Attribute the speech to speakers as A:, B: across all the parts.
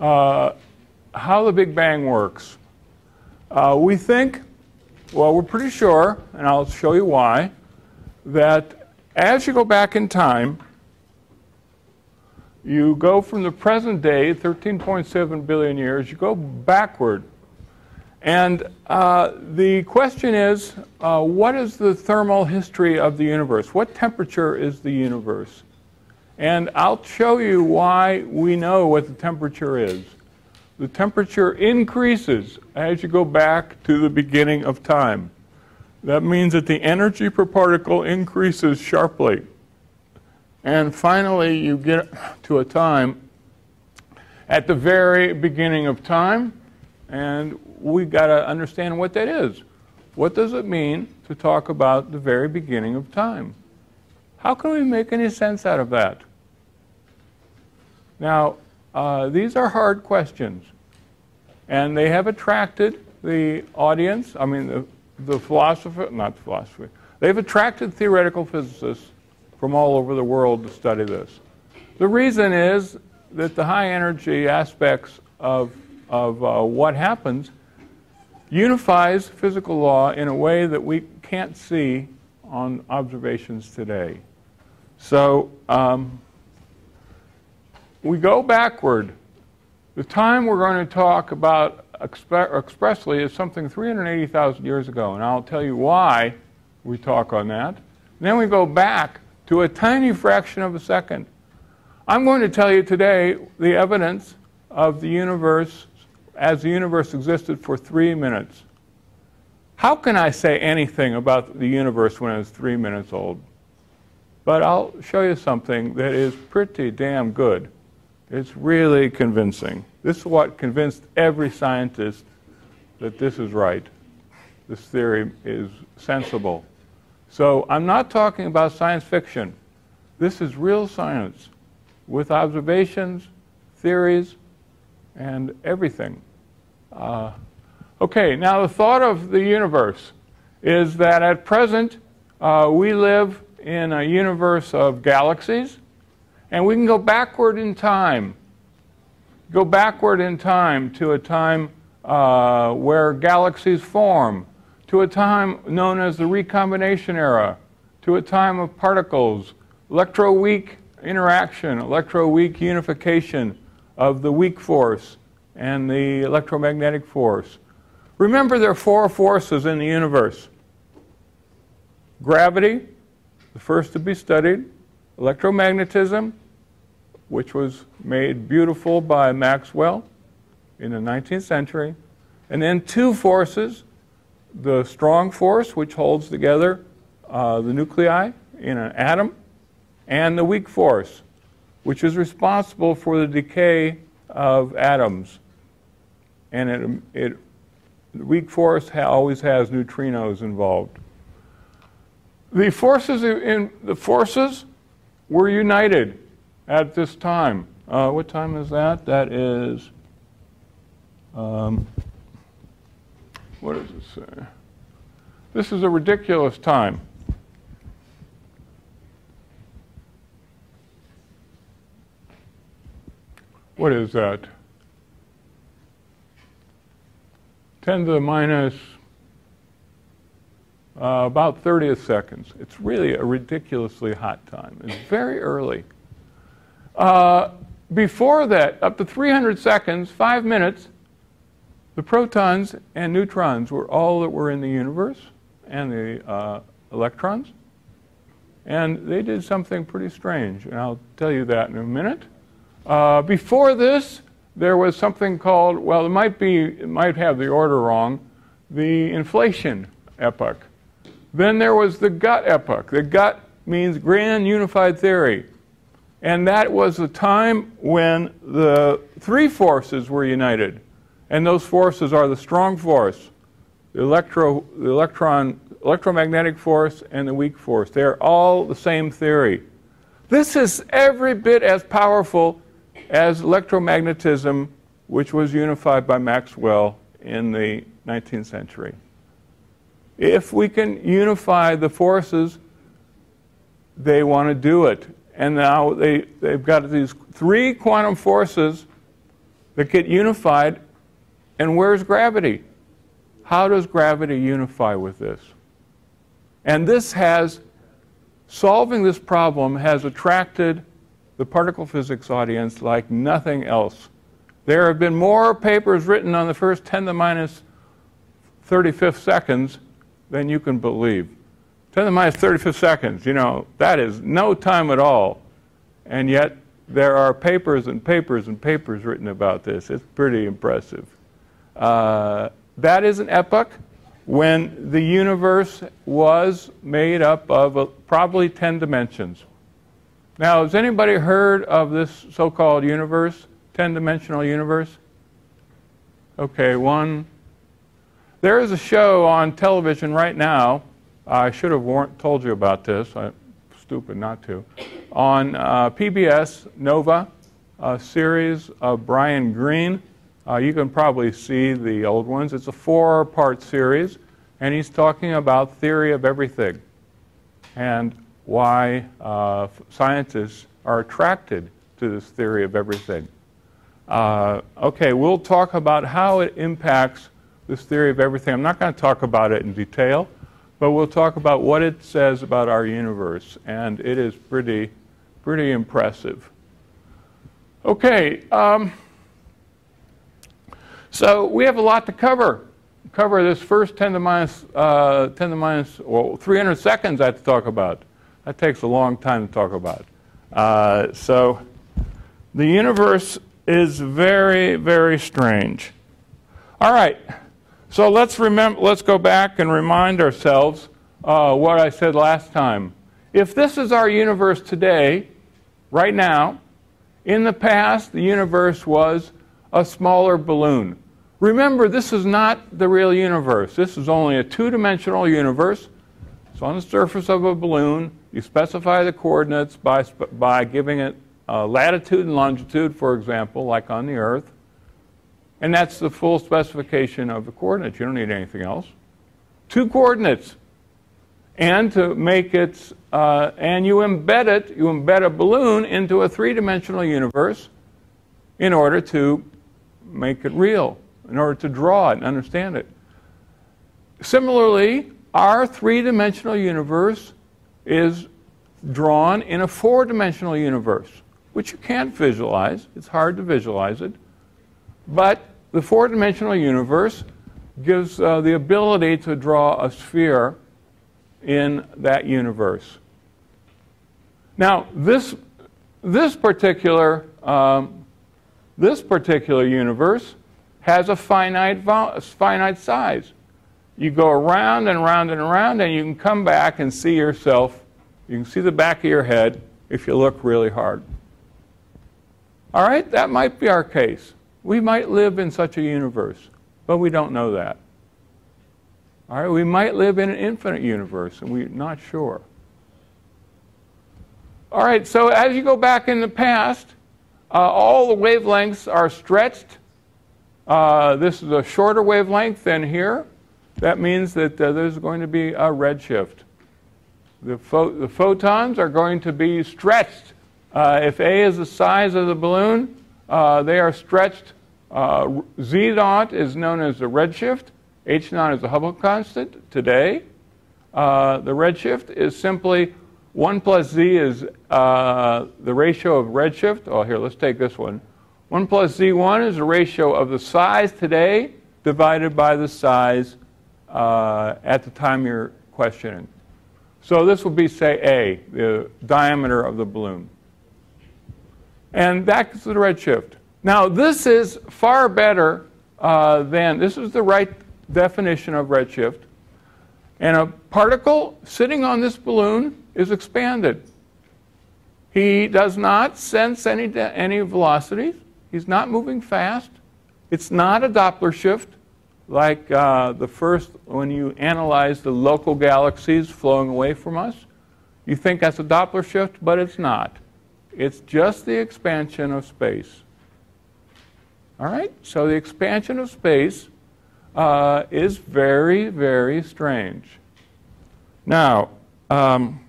A: uh, how the Big Bang works. Uh, we think, well, we're pretty sure, and I'll show you why, that as you go back in time, you go from the present day, 13.7 billion years, you go backward. And uh, the question is uh, what is the thermal history of the universe? What temperature is the universe? And I'll show you why we know what the temperature is. The temperature increases as you go back to the beginning of time. That means that the energy per particle increases sharply. And finally, you get to a time at the very beginning of time, and we've got to understand what that is. What does it mean to talk about the very beginning of time? How can we make any sense out of that? Now, uh, these are hard questions, and they have attracted the audience, I mean, the, the philosopher, not the philosopher, they've attracted theoretical physicists from all over the world to study this. The reason is that the high energy aspects of, of uh, what happens unifies physical law in a way that we can't see on observations today. So um, we go backward. The time we're going to talk about exp expressly is something 380,000 years ago, and I'll tell you why we talk on that. then we go back to a tiny fraction of a second. I'm going to tell you today the evidence of the universe as the universe existed for three minutes. How can I say anything about the universe when it's three minutes old? But I'll show you something that is pretty damn good. It's really convincing. This is what convinced every scientist that this is right. This theory is sensible. So I'm not talking about science fiction. This is real science with observations, theories, and everything. Uh, okay, now the thought of the universe is that at present uh, we live in a universe of galaxies, and we can go backward in time. Go backward in time to a time uh, where galaxies form to a time known as the recombination era, to a time of particles, electroweak interaction, electroweak unification of the weak force and the electromagnetic force. Remember, there are four forces in the universe gravity, the first to be studied, electromagnetism, which was made beautiful by Maxwell in the 19th century, and then two forces the strong force, which holds together uh, the nuclei in an atom, and the weak force, which is responsible for the decay of atoms. And it, it, the weak force ha always has neutrinos involved. The forces in the forces were united at this time. Uh, what time is that? That is um, what does it say? This is a ridiculous time. What is that? 10 to the minus uh, about 30th seconds. It's really a ridiculously hot time. It's very early. Uh, before that, up to 300 seconds, five minutes, the protons and neutrons were all that were in the universe, and the uh, electrons. And they did something pretty strange, and I'll tell you that in a minute. Uh, before this, there was something called, well, it might be, it might have the order wrong, the inflation epoch. Then there was the GUT epoch. The GUT means grand unified theory. And that was the time when the three forces were united and those forces are the strong force, the, electro, the electron, electromagnetic force, and the weak force. They're all the same theory. This is every bit as powerful as electromagnetism, which was unified by Maxwell in the 19th century. If we can unify the forces, they want to do it. And now they, they've got these three quantum forces that get unified. And where's gravity? How does gravity unify with this? And this has, solving this problem has attracted the particle physics audience like nothing else. There have been more papers written on the first 10 to the minus 35th seconds than you can believe. 10 to the minus 35th seconds, you know, that is no time at all. And yet, there are papers and papers and papers written about this. It's pretty impressive. Uh, that is an epoch when the universe was made up of uh, probably 10 dimensions. Now, has anybody heard of this so called universe, 10 dimensional universe? Okay, one. There is a show on television right now. I should have told you about this. I'm stupid not to on uh, PBS Nova, a series of Brian Greene. Uh, you can probably see the old ones. It's a four part series, and he's talking about theory of everything and why uh, scientists are attracted to this theory of everything. Uh, okay, we'll talk about how it impacts this theory of everything. I'm not going to talk about it in detail, but we'll talk about what it says about our universe, and it is pretty Pretty impressive. Okay, um, so we have a lot to cover. Cover this first 10 to minus, uh, 10 to minus, well, 300 seconds I have to talk about. That takes a long time to talk about. Uh, so the universe is very, very strange. All right, so let's remember. Let's go back and remind ourselves uh, what I said last time. If this is our universe today, right now, in the past, the universe was a smaller balloon. Remember, this is not the real universe. This is only a two dimensional universe. It's on the surface of a balloon. You specify the coordinates by, by giving it uh, latitude and longitude, for example, like on the Earth. And that's the full specification of the coordinates. You don't need anything else. Two coordinates and to make it, uh, and you embed it, you embed a balloon into a three-dimensional universe in order to make it real, in order to draw it and understand it. Similarly, our three-dimensional universe is drawn in a four-dimensional universe, which you can't visualize. It's hard to visualize it. But the four-dimensional universe gives uh, the ability to draw a sphere in that universe. Now, this, this, particular, um, this particular universe has a finite, finite size. You go around and around and around, and you can come back and see yourself. You can see the back of your head if you look really hard. All right, that might be our case. We might live in such a universe, but we don't know that. All right, we might live in an infinite universe, and we're not sure. All right, so as you go back in the past, uh, all the wavelengths are stretched. Uh, this is a shorter wavelength than here. That means that uh, there's going to be a redshift. The, the photons are going to be stretched. Uh, if A is the size of the balloon, uh, they are stretched. Uh, Z naught is known as the redshift. H naught is the Hubble constant today. Uh, the redshift is simply 1 plus z is uh, the ratio of redshift. Oh, here, let's take this one. 1 plus z1 is the ratio of the size today divided by the size uh, at the time you're questioning. So this will be, say, A, the diameter of the balloon. And that's the redshift. Now, this is far better uh, than, this is the right definition of redshift. And a particle sitting on this balloon is expanded. He does not sense any, any velocities. He's not moving fast. It's not a Doppler shift like uh, the first when you analyze the local galaxies flowing away from us. You think that's a Doppler shift, but it's not. It's just the expansion of space. All right? So the expansion of space uh, is very, very strange. Now, um,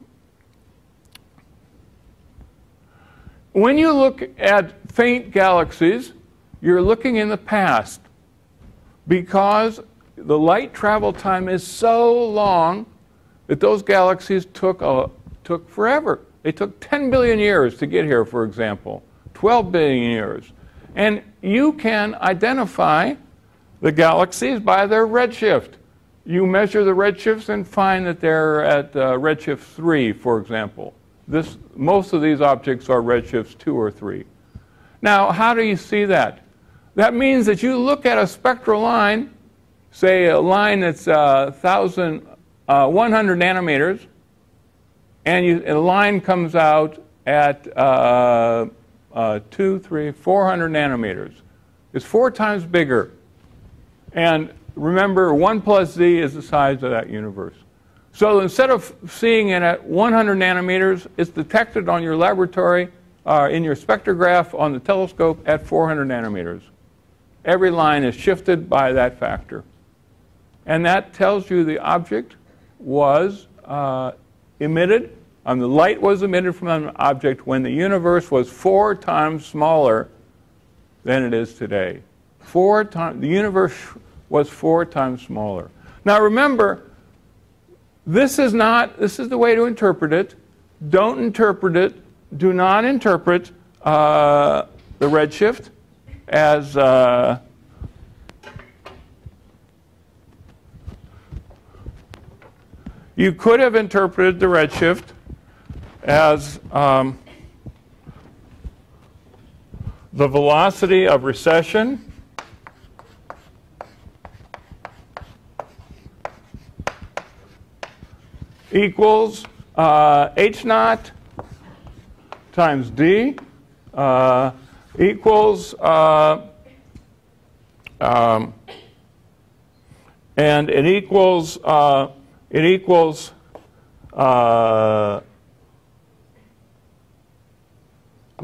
A: when you look at faint galaxies, you're looking in the past because the light travel time is so long that those galaxies took, a, took forever. They took 10 billion years to get here, for example, 12 billion years. And you can identify the galaxies by their redshift. You measure the redshifts and find that they're at uh, redshift 3, for example. This, most of these objects are redshifts 2 or 3. Now, how do you see that? That means that you look at a spectral line, say a line that's uh, 1,100 uh, nanometers, and, you, a line comes out at uh, uh, 2, 3, 400 nanometers. It's four times bigger. And remember, 1 plus z is the size of that universe. So instead of seeing it at 100 nanometers, it's detected on your laboratory, uh, in your spectrograph on the telescope at 400 nanometers. Every line is shifted by that factor. And that tells you the object was uh, emitted, um, the light was emitted from an object when the universe was four times smaller than it is today. Four times, the universe was four times smaller. Now remember, this is not, this is the way to interpret it. Don't interpret it, do not interpret uh, the redshift as uh, you could have interpreted the redshift as um, the velocity of recession equals uh, h naught times d uh, equals, uh, um, and it equals, uh, it equals uh,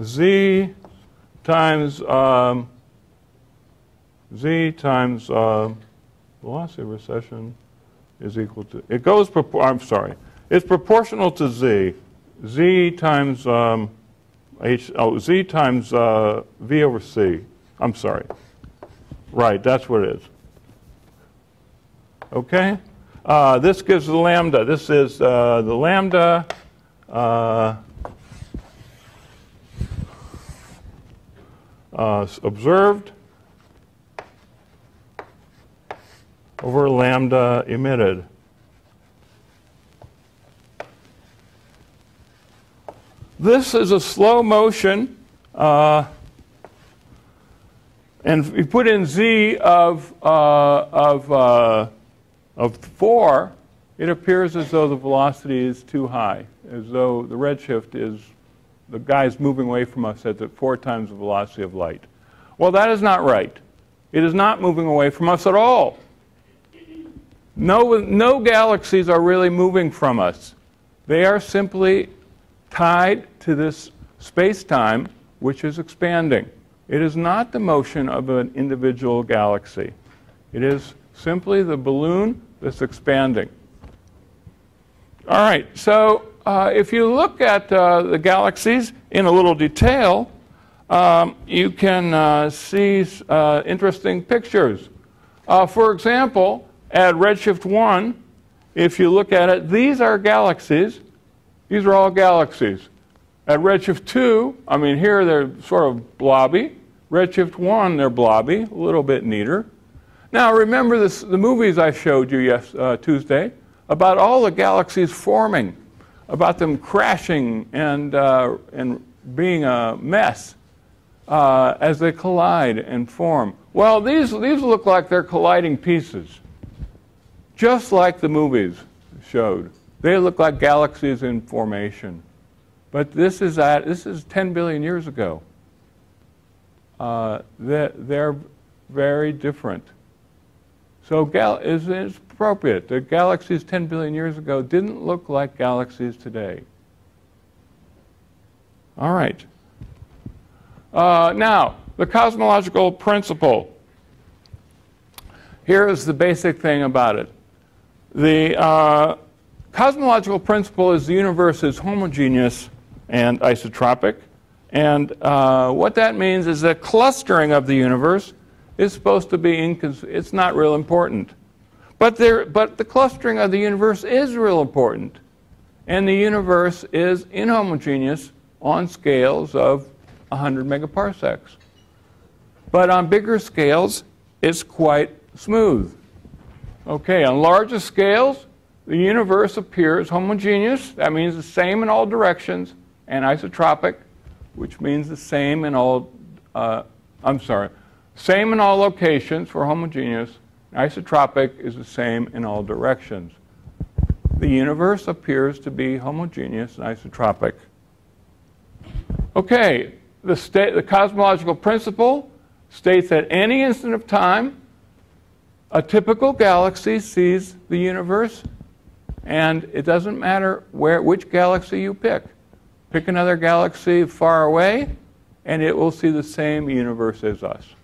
A: z times um, z times uh, velocity of recession is equal to, it goes, I'm sorry, it's proportional to z. z times um, H, oh, Z times uh, V over C. I'm sorry. Right, that's what it is. Okay? Uh, this gives the lambda. This is uh, the lambda uh, observed over lambda emitted. This is a slow motion. Uh, and if you put in z of, uh, of, uh, of 4, it appears as though the velocity is too high, as though the redshift is, the guy's moving away from us at four times the velocity of light. Well, that is not right. It is not moving away from us at all. No, no galaxies are really moving from us. They are simply tied to this space-time which is expanding. It is not the motion of an individual galaxy. It is simply the balloon that's expanding. All right, so uh, if you look at uh, the galaxies in a little detail, um, you can uh, see uh, interesting pictures. Uh, for example, at redshift 1, if you look at it, these are galaxies these are all galaxies. At redshift 2, I mean, here they're sort of blobby. Redshift 1, they're blobby, a little bit neater. Now, remember this, the movies I showed you yes, uh, Tuesday about all the galaxies forming, about them crashing and, uh, and being a mess uh, as they collide and form. Well, these, these look like they're colliding pieces, just like the movies showed. They look like galaxies in formation. But this is, at, this is 10 billion years ago. Uh, they're, they're, very different. So gal- it's appropriate. The galaxies 10 billion years ago didn't look like galaxies today. All right. Uh, now, the cosmological principle. Here is the basic thing about it. The, uh, cosmological principle is the universe is homogeneous and isotropic. And uh, what that means is that clustering of the universe is supposed to be, incons- it's not real important. But, there, but the clustering of the universe is real important. And the universe is inhomogeneous on scales of 100 megaparsecs. But on bigger scales, it's quite smooth. Okay, on larger scales, the universe appears homogeneous. That means the same in all directions, and isotropic, which means the same in all, uh, I'm sorry, same in all locations for homogeneous. Isotropic is the same in all directions. The universe appears to be homogeneous and isotropic. Okay, the, state, the cosmological principle states that any instant of time, a typical galaxy sees the universe, and it doesn't matter where, which galaxy you pick. Pick another galaxy far away, and it will see the same universe as us.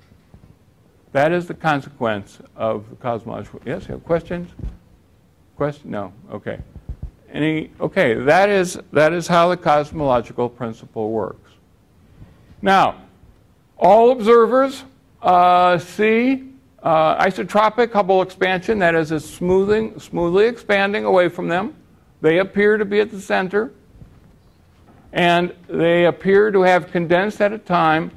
A: That is the consequence of the cosmological. Yes, you have questions? Question? No. Okay. Any? Okay. That is that is how the cosmological principle works. Now, all observers uh, see uh, isotropic Hubble expansion. That is, a smoothing, smoothly expanding away from them. They appear to be at the center and they appear to have condensed at a time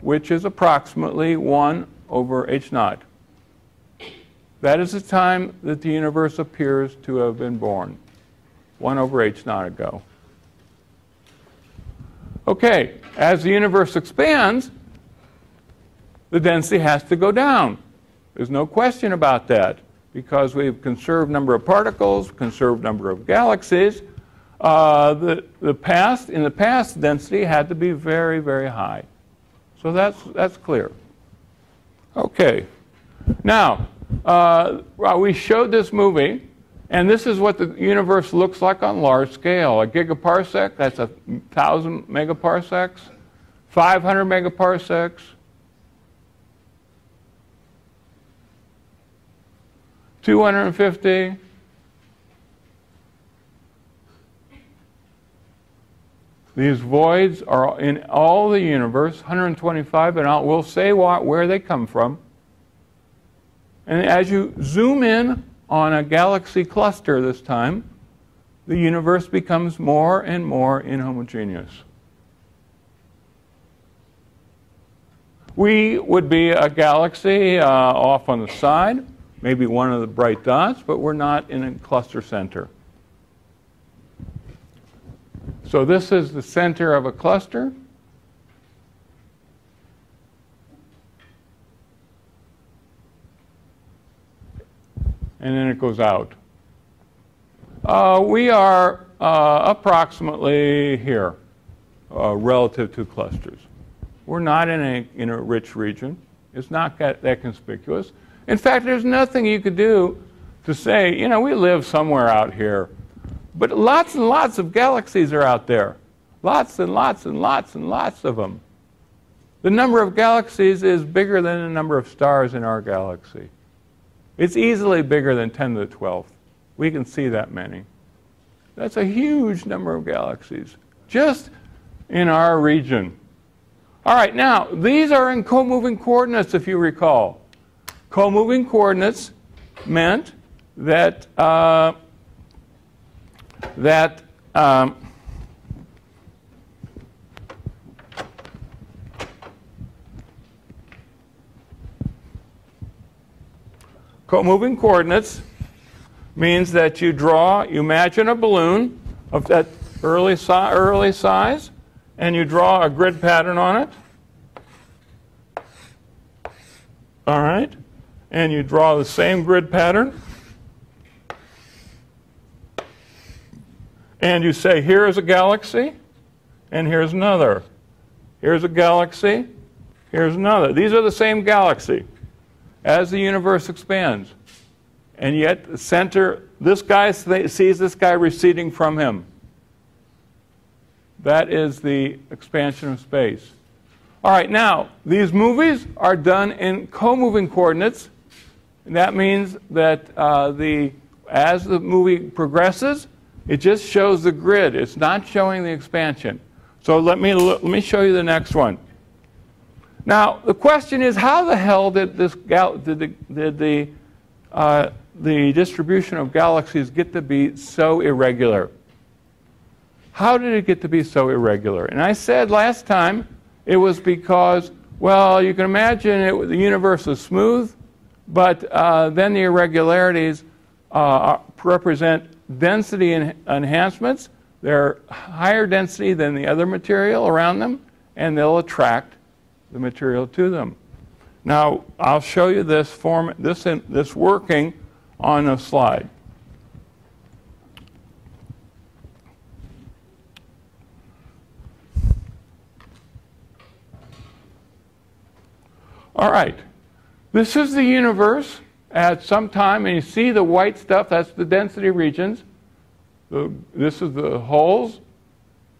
A: which is approximately 1 over h naught. That is the time that the universe appears to have been born, 1 over h naught ago. Okay, as the universe expands, the density has to go down. There's no question about that because we've conserved number of particles, conserved number of galaxies, uh, the, the past, in the past, density had to be very, very high. So that's, that's clear. Okay. Now, uh, we showed this movie, and this is what the universe looks like on large scale. A gigaparsec, that's a thousand megaparsecs, 500 megaparsecs, 250, These voids are in all the universe, 125, and I'll, we'll say what, where they come from. And as you zoom in on a galaxy cluster this time, the universe becomes more and more inhomogeneous. We would be a galaxy uh, off on the side, maybe one of the bright dots, but we're not in a cluster center. So this is the center of a cluster. And then it goes out. Uh, we are uh, approximately here uh, relative to clusters. We're not in a, in a rich region. It's not that, that conspicuous. In fact, there's nothing you could do to say, you know, we live somewhere out here but lots and lots of galaxies are out there. Lots and lots and lots and lots of them. The number of galaxies is bigger than the number of stars in our galaxy. It's easily bigger than 10 to the 12th. We can see that many. That's a huge number of galaxies just in our region. All right, now, these are in co-moving coordinates, if you recall. Co-moving coordinates meant that uh, that um, co-moving coordinates means that you draw, you imagine a balloon of that early, si early size, and you draw a grid pattern on it. All right? And you draw the same grid pattern and you say, here's a galaxy, and here's another. Here's a galaxy, here's another. These are the same galaxy as the universe expands. And yet, the center, this guy sees this guy receding from him. That is the expansion of space. All right, now, these movies are done in co-moving coordinates. And that means that uh, the, as the movie progresses, it just shows the grid. It's not showing the expansion. So let me, let me show you the next one. Now, the question is, how the hell did, this gal- did the, did the, uh, the distribution of galaxies get to be so irregular? How did it get to be so irregular? And I said last time it was because, well, you can imagine it, the universe is smooth, but uh, then the irregularities uh, represent density en- enhancements. They're higher density than the other material around them, and they'll attract the material to them. Now, I'll show you this, form, this, in, this working on a slide. All right. This is the universe at some time, and you see the white stuff, that's the density regions. The, this is the holes,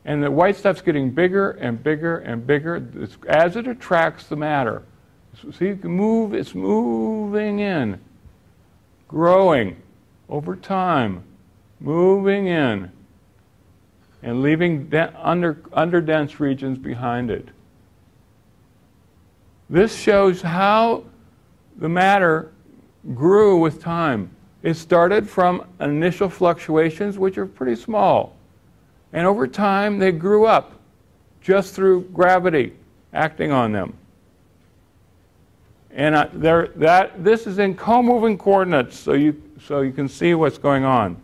A: and the white stuff's getting bigger and bigger and bigger it's, as it attracts the matter. So see, can move, it's moving in, growing over time, moving in, and leaving de- under, under dense regions behind it. This shows how the matter grew with time. It started from initial fluctuations, which are pretty small. And over time, they grew up just through gravity acting on them. And uh, that, this is in co-moving coordinates, so you, so you can see what's going on.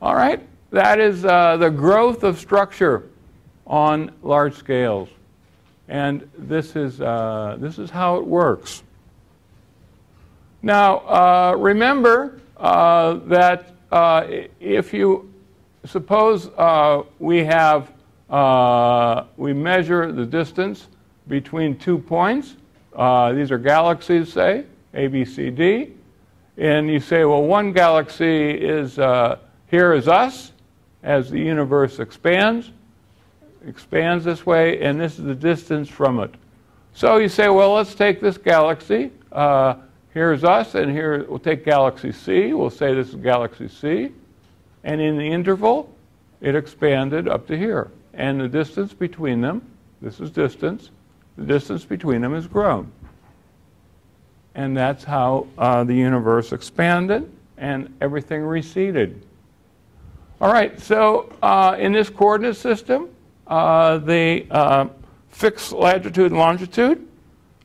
A: All right, that is uh, the growth of structure on large scales. And this is, uh, this is how it works. Now, uh, remember uh, that uh, if you suppose we have, we measure the distance between two points, these are galaxies, say, A, B, C, D, and you say, well, one galaxy is, here is us as the universe expands, expands this way, and this is the distance from it. So you say, well, let's take this galaxy. Uh, here's us, and here we'll take galaxy C. We'll say this is galaxy C. And in the interval, it expanded up to here. And the distance between them, this is distance, the distance between them has grown. And that's how uh, the universe expanded and everything receded. All right, so uh, in this coordinate system, uh, the uh, fixed latitude and longitude,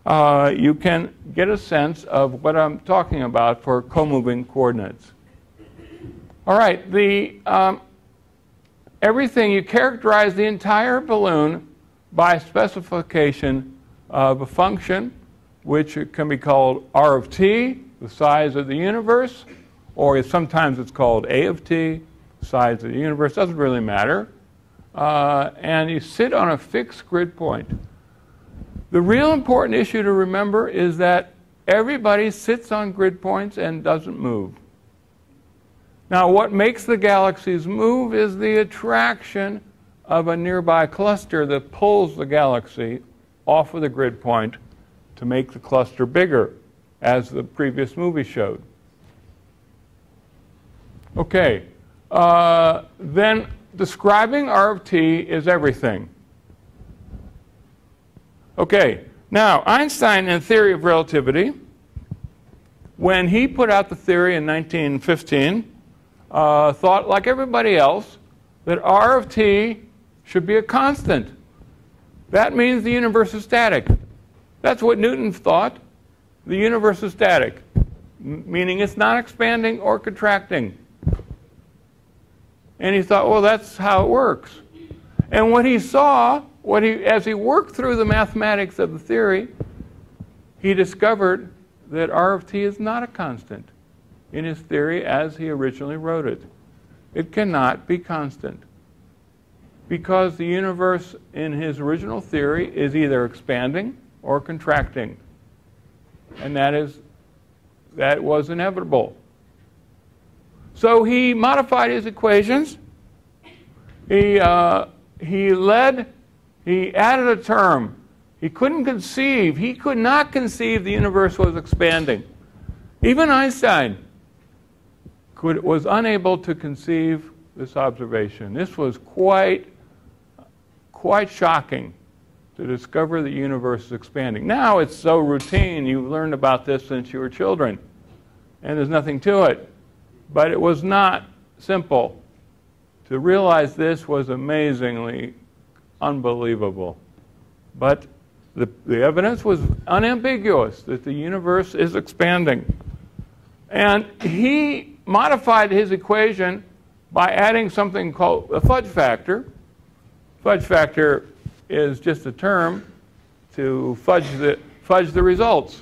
A: uh, you can get a sense of what I'm talking about for co-moving coordinates. All right, the, um, everything, you characterize the entire balloon by specification of a function which can be called r of t, the size of the universe, or sometimes it's called a of t, size of the universe, doesn't really matter. Uh, and you sit on a fixed grid point. The real important issue to remember is that everybody sits on grid points and doesn't move. Now, what makes the galaxies move is the attraction of a nearby cluster that pulls the galaxy off of the grid point to make the cluster bigger, as the previous movie showed. Okay, uh, then describing R of t is everything. Okay, now Einstein in theory of relativity, when he put out the theory in 1915, uh, thought like everybody else that R of t should be a constant. That means the universe is static. That's what Newton thought. The universe is static, meaning it's not expanding or contracting. And he thought, well, that's how it works. And what he saw, what he, as he worked through the mathematics of the theory, he discovered that R of t is not a constant in his theory as he originally wrote it. It cannot be constant because the universe in his original theory is either expanding or contracting. And that is that was inevitable. So he modified his equations. He, uh, he led, he added a term. He couldn't conceive, he could not conceive the universe was expanding. Even Einstein could, was unable to conceive this observation. This was quite quite shocking to discover the universe is expanding. Now it's so routine, you've learned about this since you were children, and there's nothing to it. But it was not simple. To realize this was amazingly unbelievable. But the, the evidence was unambiguous that the universe is expanding. And he modified his equation by adding something called a fudge factor. Fudge factor is just a term to fudge the, fudge the results.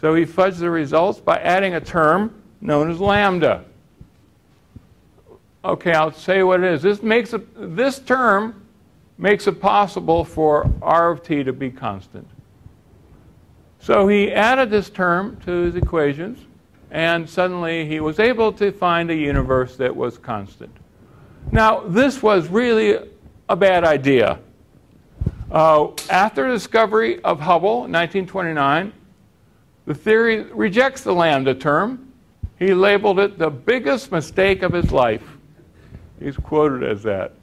A: So he fudged the results by adding a term known as lambda. Okay, I'll say what it is. This makes it, this term makes it possible for r of t to be constant. So he added this term to his equations, and suddenly he was able to find a universe that was constant. Now, this was really a bad idea. Uh, after the discovery of Hubble in 1929, the theory rejects the lambda term. He labeled it the biggest mistake of his life. He's quoted as that.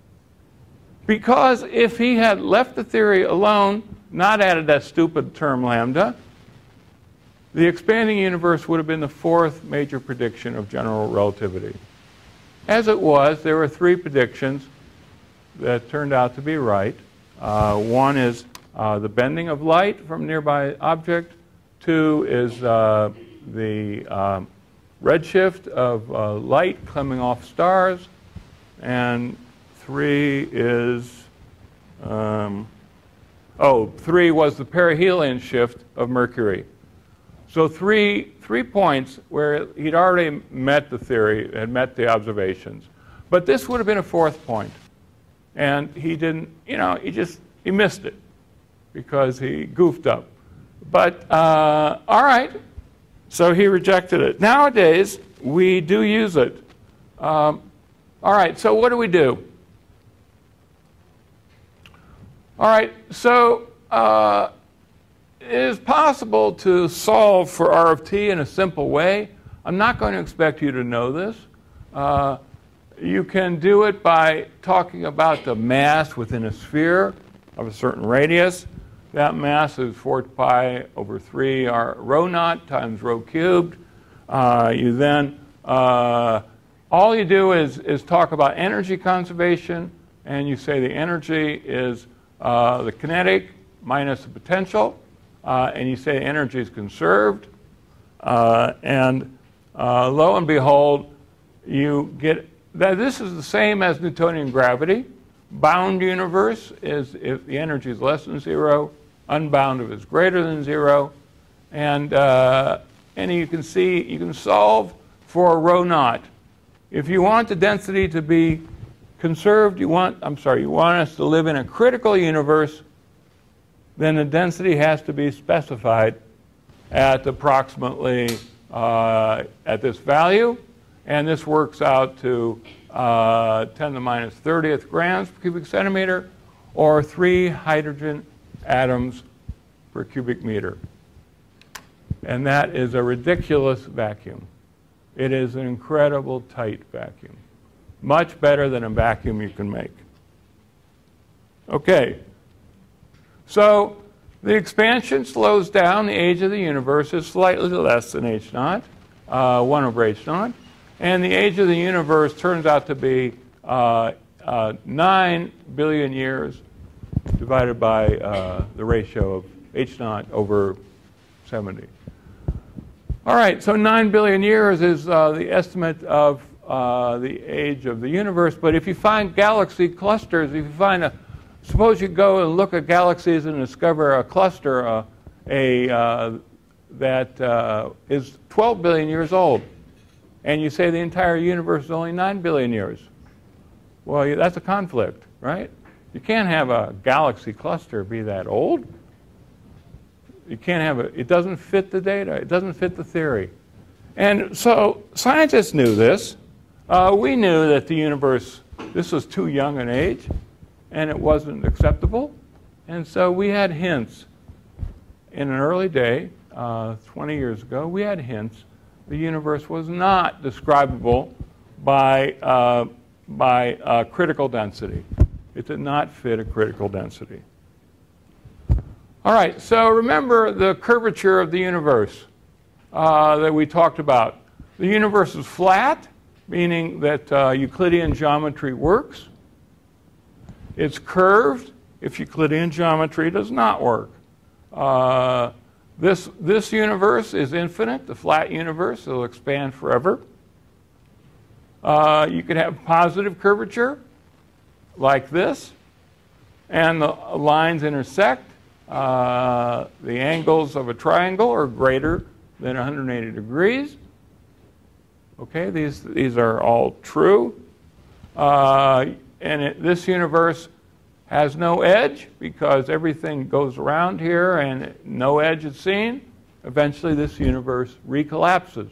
A: Because if he had left the theory alone, not added that stupid term lambda, the expanding universe would have been the fourth major prediction of general relativity. As it was, there were three predictions that turned out to be right. Uh, one is uh, the bending of light from nearby object. Two is uh, the um, redshift of uh, light coming off stars. And three is, um, oh, three was the perihelion shift of Mercury. So three, three points where he'd already met the theory, had met the observations. But this would have been a fourth point. And he didn't, you know, he just, he missed it because he goofed up. But, uh, all right, so he rejected it. Nowadays, we do use it. Um, all right, so what do we do? All right, so uh, it is possible to solve for R of t in a simple way. I'm not going to expect you to know this. Uh, you can do it by talking about the mass within a sphere of a certain radius. That mass is 4 pi over 3 r rho naught times rho cubed. Uh, you then, uh, all you do is, is talk about energy conservation, and you say the energy is uh, the kinetic minus the potential, uh, and you say energy is conserved, uh, and uh, lo and behold, you get that this is the same as Newtonian gravity. Bound universe is if the energy is less than zero, unbound if it's greater than zero, and uh, and you can see you can solve for rho naught. If you want the density to be conserved, you want, I'm sorry, you want us to live in a critical universe, then the density has to be specified at approximately uh, at this value, and this works out to uh, 10 to the minus 30th grams per cubic centimeter, or three hydrogen atoms per cubic meter. And that is a ridiculous vacuum. It is an incredible tight vacuum. Much better than a vacuum you can make. Okay. So the expansion slows down. The age of the universe is slightly less than h naught, uh, 1 over h naught. And the age of the universe turns out to be uh, uh, 9 billion years divided by uh, the ratio of h naught over 70. All right, so 9 billion years is uh, the estimate of uh, the age of the universe. But if you find galaxy clusters, if you find a, suppose you go and look at galaxies and discover a cluster uh, a, uh, that uh, is 12 billion years old, and you say the entire universe is only 9 billion years. Well, that's a conflict, right? You can't have a galaxy cluster be that old. You can't have it. It doesn't fit the data. It doesn't fit the theory. And so scientists knew this, uh, we knew that the universe, this was too young an age, and it wasn't acceptable. And so we had hints. In an early day, uh, 20 years ago, we had hints the universe was not describable by, uh, by uh, critical density. It did not fit a critical density. All right, so remember the curvature of the universe uh, that we talked about. The universe is flat, meaning that uh, Euclidean geometry works. It's curved if Euclidean geometry does not work. Uh, this, this universe is infinite, the flat universe, it'll expand forever. Uh, you could have positive curvature, like this, and the lines intersect. Uh, the angles of a triangle are greater than 180 degrees. Okay, these, these are all true. Uh, and it, this universe has no edge because everything goes around here and no edge is seen. Eventually, this universe recollapses.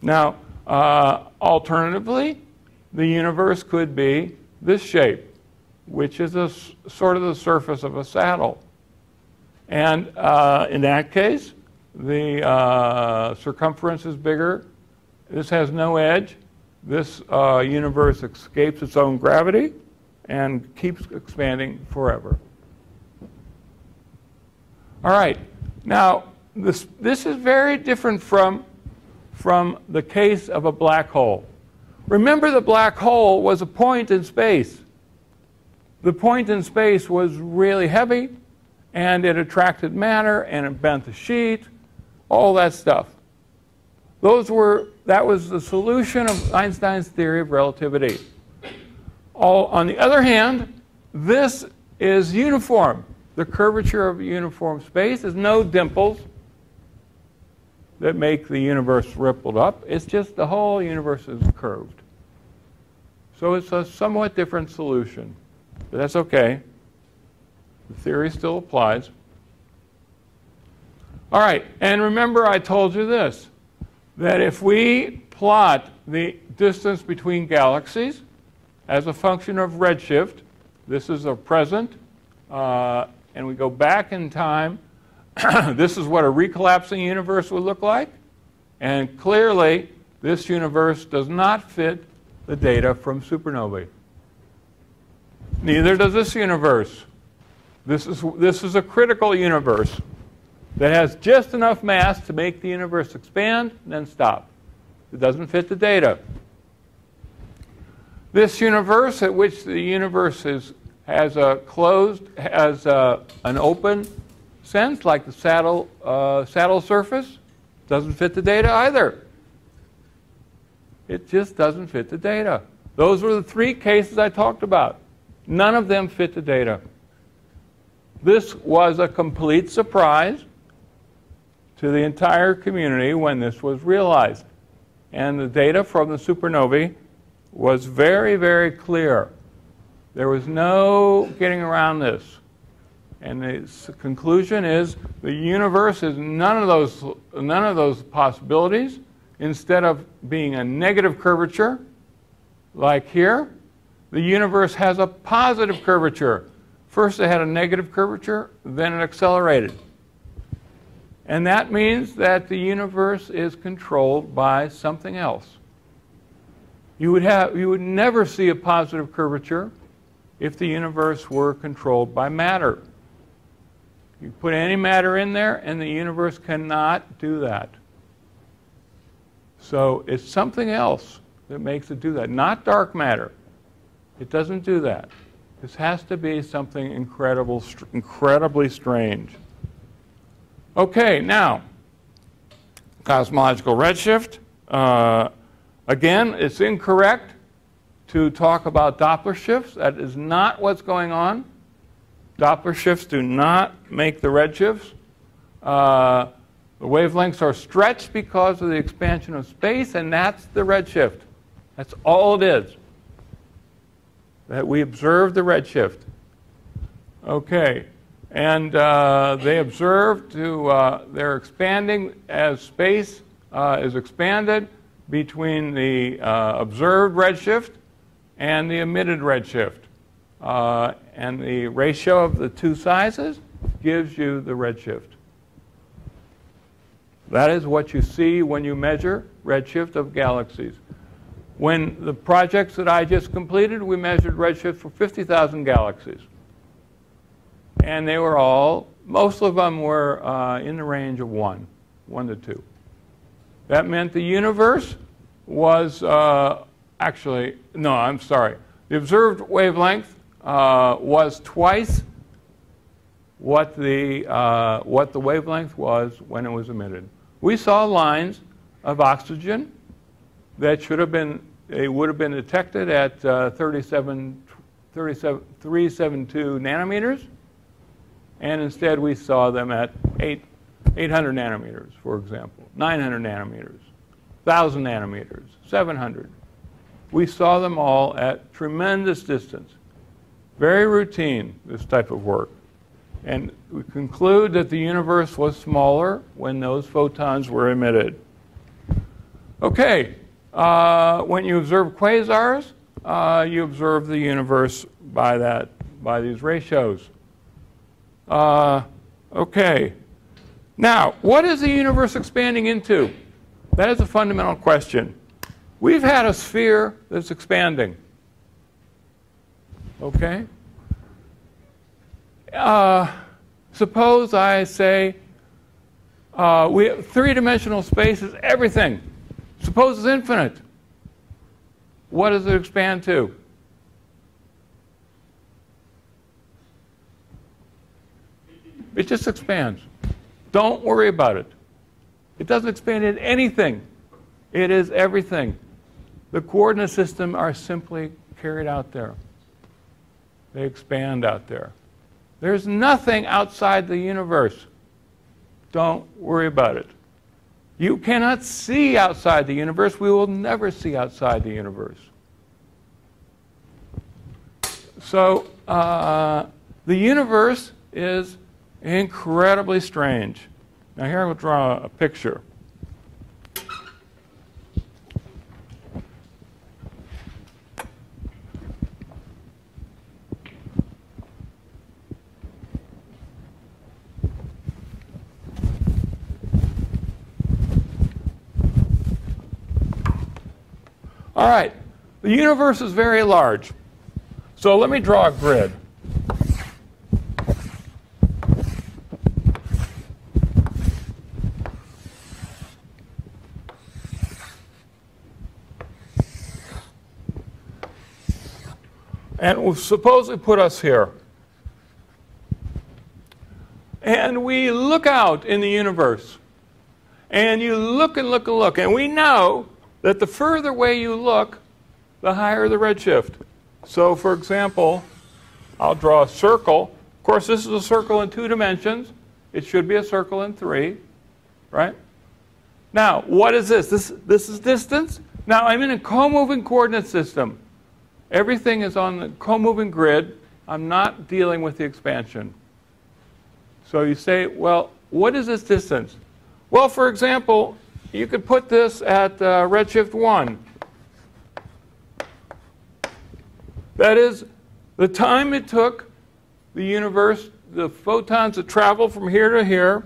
A: Now, uh, alternatively, the universe could be this shape, which is a, sort of the surface of a saddle. And uh, in that case, the uh, circumference is bigger. This has no edge. This uh, universe escapes its own gravity and keeps expanding forever. All right. Now, this, this is very different from, from the case of a black hole. Remember, the black hole was a point in space. The point in space was really heavy, and it attracted matter, and it bent the sheet, all that stuff. Those were, that was the solution of Einstein's theory of relativity. All, on the other hand, this is uniform. The curvature of uniform space is no dimples that make the universe rippled up. It's just the whole universe is curved. So it's a somewhat different solution. But that's okay. The theory still applies. All right, and remember I told you this, that if we plot the distance between galaxies as a function of redshift, this is a present, uh, and we go back in time, this is what a recollapsing universe would look like. And clearly, this universe does not fit the data from supernovae. Neither does this universe. This is, this is a critical universe that has just enough mass to make the universe expand and then stop. It doesn't fit the data. This universe at which the universe is, has a closed, has a, an open sense, like the saddle, uh, saddle surface, doesn't fit the data either. It just doesn't fit the data. Those were the three cases I talked about. None of them fit the data. This was a complete surprise to the entire community when this was realized. And the data from the supernovae was very, very clear. There was no getting around this. And the conclusion is the universe is none of those, none of those possibilities. Instead of being a negative curvature, like here, the universe has a positive curvature. First it had a negative curvature, then it accelerated. And that means that the universe is controlled by something else. You would, have, you would never see a positive curvature if the universe were controlled by matter. You put any matter in there, and the universe cannot do that. So it's something else that makes it do that, not dark matter. It doesn't do that. This has to be something incredible, incredibly strange. Okay, now, cosmological redshift. Uh, again, it's incorrect to talk about Doppler shifts. That is not what's going on. Doppler shifts do not make the redshifts. Uh, the wavelengths are stretched because of the expansion of space, and that's the redshift. That's all it is. That we observe the redshift. Okay. And uh, they observe to, uh, they're expanding as space uh, is expanded between the uh, observed redshift and the emitted redshift. Uh, and the ratio of the two sizes gives you the redshift. That is what you see when you measure redshift of galaxies. When the projects that I just completed, we measured redshift for 50,000 galaxies. And they were all, most of them were uh, in the range of 1, 1 to 2. That meant the universe was uh, actually, no, I'm sorry. The observed wavelength uh, was twice what the, uh, what the wavelength was when it was emitted. We saw lines of oxygen that should have been, they would have been detected at uh, 37, 37, 372 nanometers, and instead we saw them at 8, 800 nanometers, for example, 900 nanometers, 1,000 nanometers, 700. We saw them all at tremendous distance. Very routine, this type of work. And we conclude that the universe was smaller when those photons were emitted. Okay, uh, when you observe quasars, uh, you observe the universe by that, by these ratios. Uh, okay. Now, what is the universe expanding into? That is a fundamental question. We've had a sphere that's expanding. Okay? Uh, suppose I say uh, we three-dimensional space is everything. Suppose it's infinite. What does it expand to? It just expands. Don't worry about it. It doesn't expand in anything. It is everything. The coordinate system are simply carried out there. They expand out there. There's nothing outside the universe. Don't worry about it. You cannot see outside the universe. We will never see outside the universe. So, uh, the universe is incredibly strange. Now, here I will draw a picture. All right, the universe is very large. So let me draw a grid. And suppose we put us here. And we look out in the universe. And you look and look and look. And we know that the further away you look, the higher the redshift. So, for example, I'll draw a circle. Of course, this is a circle in two dimensions. It should be a circle in three, right? Now, what is this? This, this is distance. Now, I'm in a co-moving coordinate system. Everything is on the co-moving grid. I'm not dealing with the expansion. So you say, well, what is this distance? Well, for example, you could put this at uh, redshift 1. That is, the time it took the universe, the photons to travel from here to here,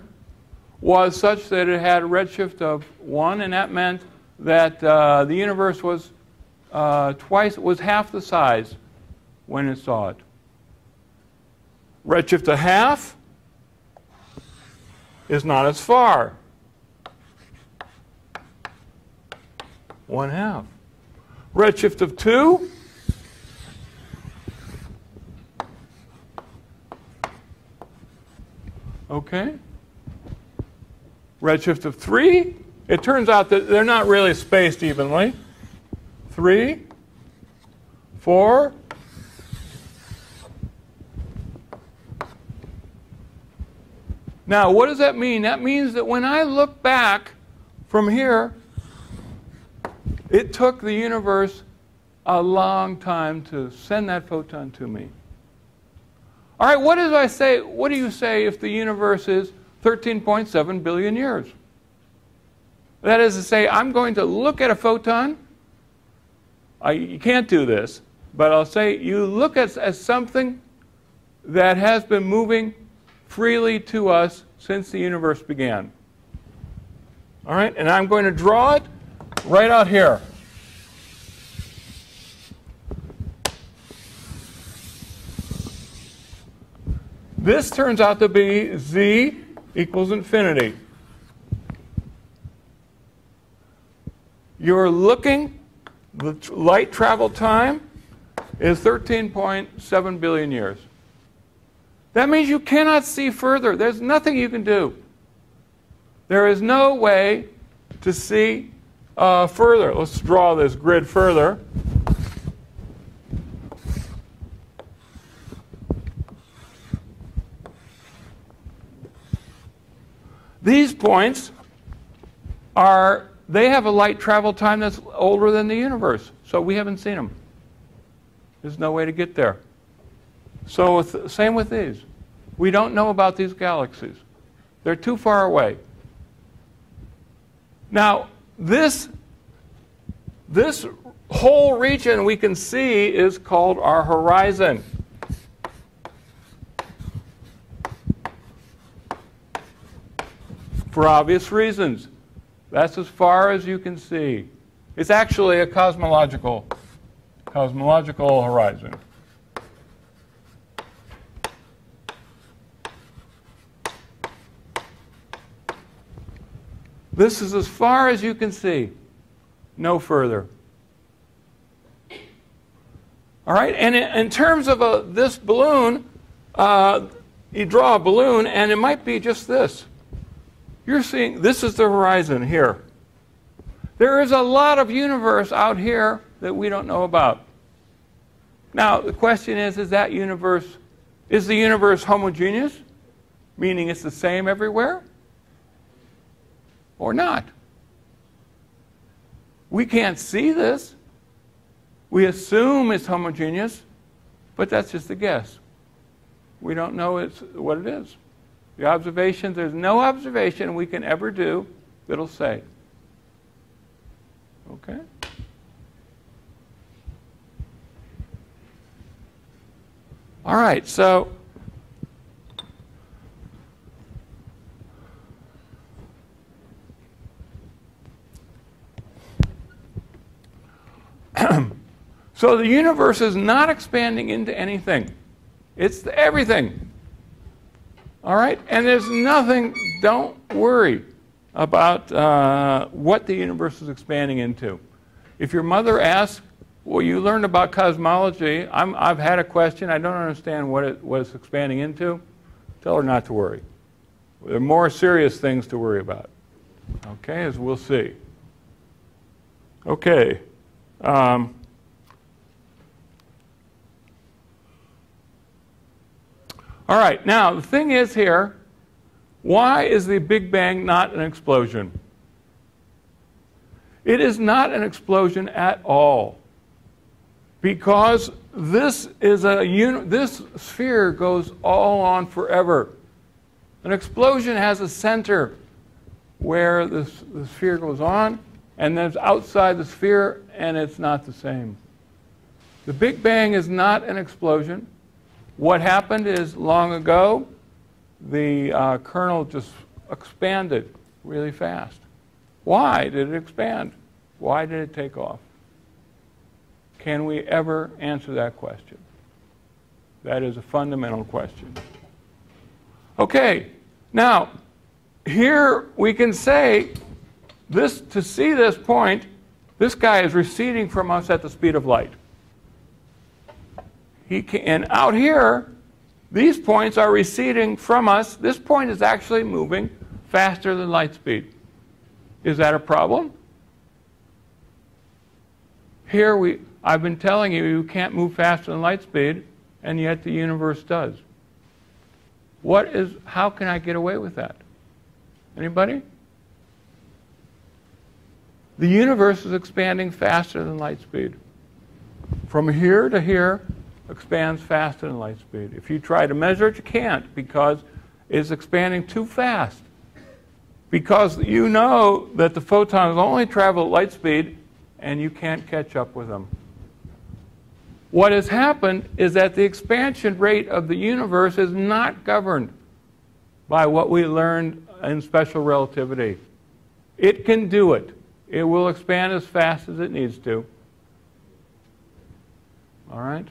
A: was such that it had a redshift of 1, and that meant that uh, the universe was uh, twice, was half the size when it saw it. Redshift a half is not as far. one half. Redshift of 2, okay. Redshift of 3, it turns out that they're not really spaced evenly. 3, 4, Now, what does that mean? That means that when I look back from here, it took the universe a long time to send that photon to me. All right, what do I say? What do you say if the universe is 13.7 billion years? That is to say, I'm going to look at a photon. I, you can't do this, but I'll say you look at as something that has been moving freely to us since the universe began. All right, and I'm going to draw it right out here. This turns out to be z equals infinity. You're looking the light travel time is 13.7 billion years. That means you cannot see further. There's nothing you can do. There is no way to see uh, further. Let's draw this grid further. These points are, they have a light travel time that's older than the universe, so we haven't seen them. There's no way to get there. So, with, same with these. We don't know about these galaxies, they're too far away. Now, this, this whole region we can see is called our horizon. For obvious reasons. That's as far as you can see. It's actually a cosmological cosmological horizon. This is as far as you can see, no further. All right, and in, terms of a, this balloon, uh, you draw a balloon, and it might be just this. You're seeing, this is the horizon here. There is a lot of universe out here that we don't know about. Now, the question is, is that universe, is the universe homogeneous? Meaning it's the same everywhere? Or not? We can't see this. We assume it's homogeneous, but that's just a guess. We don't know it's, what it is. The observations, there's no observation we can ever do that'll say. Okay? All right, so so the universe is not expanding into anything. It's everything. All right? And there's nothing, don't worry about uh, what the universe is expanding into. If your mother asks, well, you learned about cosmology. i have had a question. I don't understand what, it, it's expanding into. Tell her not to worry. There are more serious things to worry about. Okay, as we'll see. Okay. Um, all right, now the thing is here why is the Big Bang not an explosion? It is not an explosion at all because this is a this sphere goes all on forever. An explosion has a center where the, the sphere goes on, and then it's outside the sphere, and it's not the same. The Big Bang is not an explosion. What happened is long ago, the uh, kernel just expanded really fast. Why did it expand? Why did it take off? Can we ever answer that question? That is a fundamental question. Okay, now, here we can say this to see this point, this guy is receding from us at the speed of light. He can, and out here, these points are receding from us. This point is actually moving faster than light speed. Is that a problem? Here we, I've been telling you you can't move faster than light speed, and yet the universe does. What is, how can I get away with that? Anybody? The universe is expanding faster than light speed. From here to here, expands faster than light speed. If you try to measure it, you can't because it's expanding too fast. Because you know that the photons only travel at light speed and you can't catch up with them. What has happened is that the expansion rate of the universe is not governed by what we learned in special relativity. It can do it. It will expand as fast as it needs to. All right?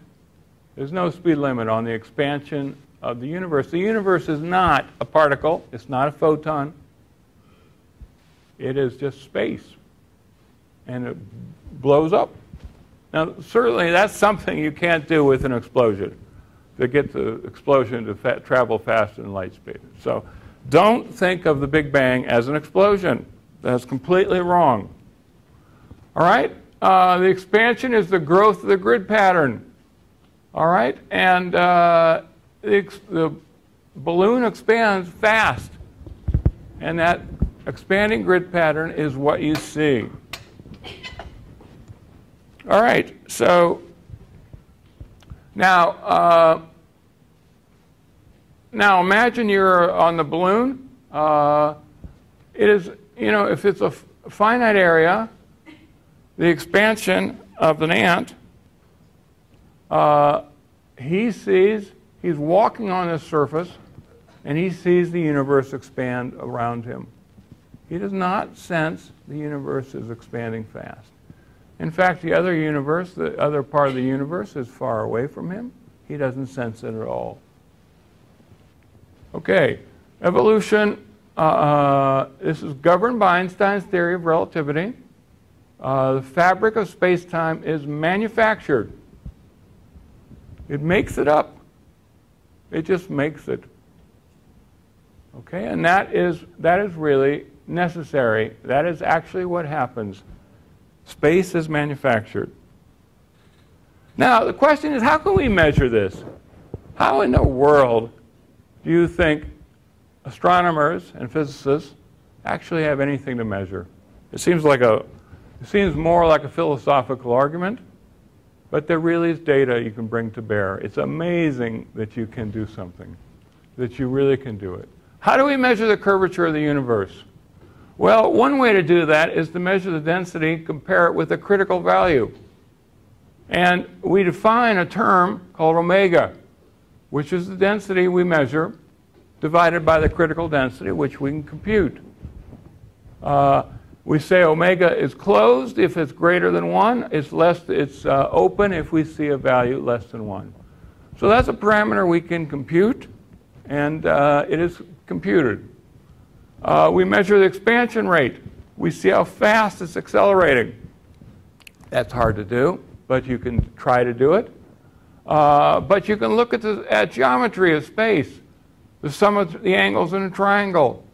A: There's no speed limit on the expansion of the universe. The universe is not a particle, it's not a photon, it is just space. And it blows up. Now, certainly that's something you can't do with an explosion to get the explosion to fa travel faster than light speed. So don't think of the Big Bang as an explosion. That's completely wrong. All right? Uh, the expansion is the growth of the grid pattern. All right? And uh, the, the balloon expands fast. And that expanding grid pattern is what you see. All right, so now, uh, now imagine you're on the balloon. Uh, it is, you know, if it's a finite area, the expansion of an ant, uh, he sees, he's walking on this surface, and he sees the universe expand around him. He does not sense the universe is expanding fast. In fact, the other universe, the other part of the universe, is far away from him. He doesn't sense it at all. Okay, evolution. Uh, uh, this is governed by Einstein's theory of relativity. Uh, the fabric of space-time is manufactured. It makes it up. It just makes it. Okay, and that is that is really necessary. That is actually what happens. Space is manufactured. Now, the question is how can we measure this? How in the world do you think astronomers and physicists actually have anything to measure? It seems like a it seems more like a philosophical argument, but there really is data you can bring to bear. It's amazing that you can do something, that you really can do it. How do we measure the curvature of the universe? Well, one way to do that is to measure the density, compare it with a critical value. And we define a term called omega, which is the density we measure divided by the critical density, which we can compute. Uh, we say omega is closed if it's greater than 1. It's, less, it's uh, open if we see a value less than 1. So that's a parameter we can compute, and uh, it is computed. Uh, we measure the expansion rate. We see how fast it's accelerating. That's hard to do, but you can try to do it. Uh, but you can look at the at geometry of space, the sum of the angles in a triangle.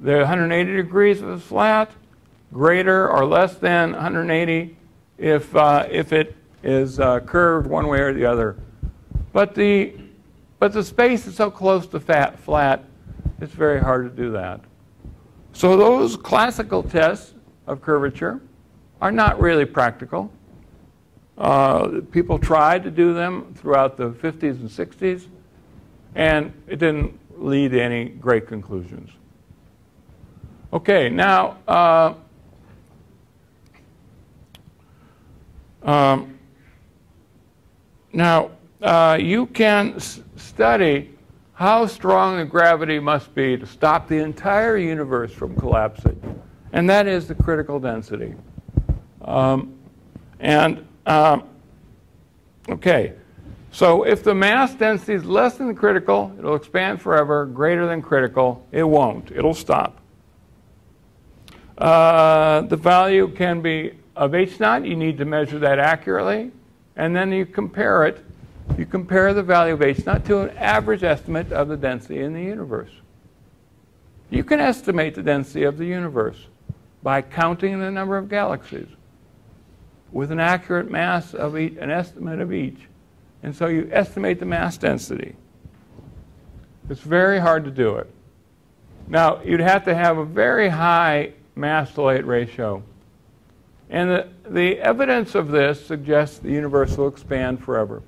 A: The 180 degrees if it's flat, greater or less than 180 if, uh, if it is uh, curved one way or the other. But the, but the space is so close to fat, flat, it's very hard to do that. So those classical tests of curvature are not really practical. Uh, people tried to do them throughout the 50s and 60s, and it didn't lead to any great conclusions. Okay, now, uh, um, now uh, you can study how strong the gravity must be to stop the entire universe from collapsing. And that is the critical density. Um, and, um, okay, so if the mass density is less than critical, it'll expand forever. Greater than critical, it won't. It'll stop. Uh, the value can be of h naught. You need to measure that accurately. And then you compare it you compare the value of h naught to an average estimate of the density in the universe. You can estimate the density of the universe by counting the number of galaxies with an accurate mass of each, an estimate of each. And so you estimate the mass density. It's very hard to do it. Now, you'd have to have a very high mass to light ratio. And the, the evidence of this suggests the universe will expand forever.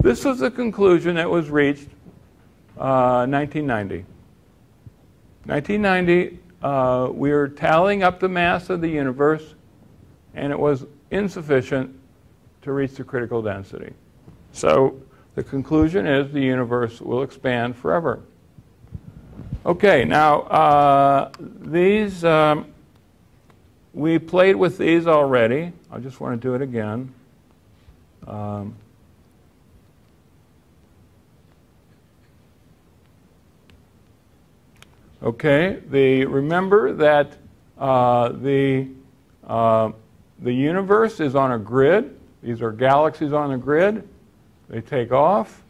A: This was the conclusion that was reached uh, 1990. 1990, uh, we were tallying up the mass of the universe, and it was insufficient to reach the critical density. So the conclusion is the universe will expand forever. Okay, now uh, these, um, we played with these already. I just want to do it again. Um, okay, the, remember that uh, the, uh, the universe is on a grid. These are galaxies on a grid. They take off,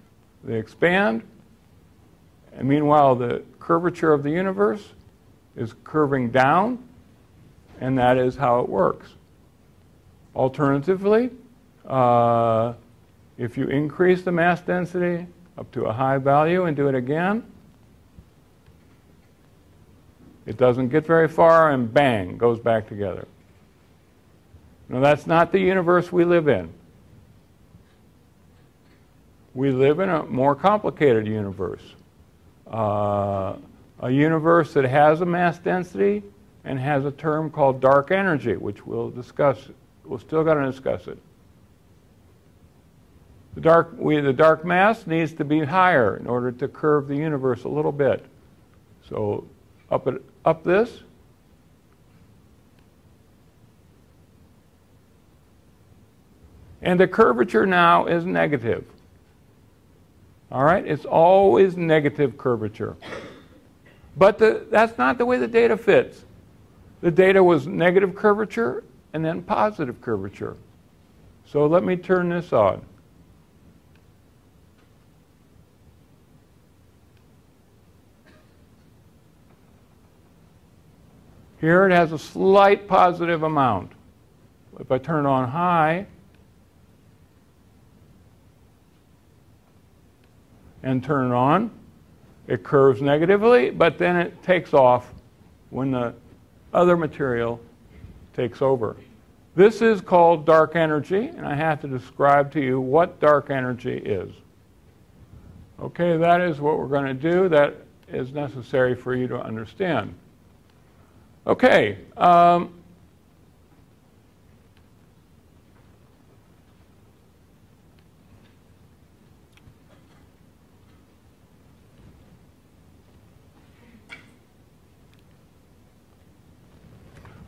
A: they expand, and meanwhile the curvature of the universe is curving down and that is how it works. Alternatively, uh, if you increase the mass density up to a high value and do it again, it doesn't get very far and bang, goes back together. Now, that's not the universe we live in. We live in a more complicated universe. Uh, a universe that has a mass density and has a term called dark energy, which we'll discuss. We're still going to discuss it. The dark, we, the dark mass needs to be higher in order to curve the universe a little bit. So up, it, up this. And the curvature now is negative. All right? It's always negative curvature. But the, that's not the way the data fits. The data was negative curvature and then positive curvature. So let me turn this on. Here it has a slight positive amount. If I turn on high and turn it on, it curves negatively, but then it takes off when the other material takes over. This is called dark energy, and I have to describe to you what dark energy is. Okay, that is what we're going to do. That is necessary for you to understand. Okay. Um,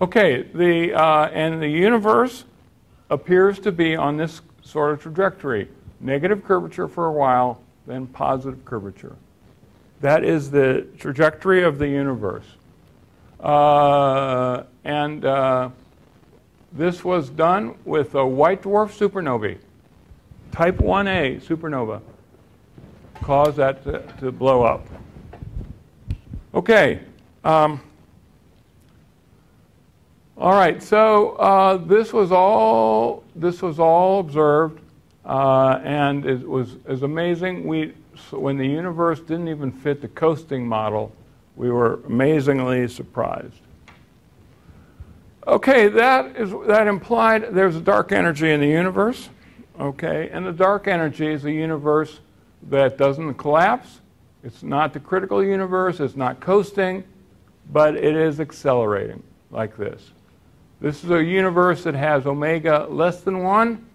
A: Okay, the, uh, and the universe appears to be on this sort of trajectory negative curvature for a while, then positive curvature. That is the trajectory of the universe. Uh, and uh, this was done with a white dwarf supernovae, type 1a supernova, caused that to, to blow up. Okay. Um, all right, so uh, this was all this was all observed, uh, and it was is amazing. We so when the universe didn't even fit the coasting model, we were amazingly surprised. Okay, that is that implied there's a dark energy in the universe. Okay, and the dark energy is a universe that doesn't collapse. It's not the critical universe. It's not coasting, but it is accelerating like this. This is a universe that has omega less than 1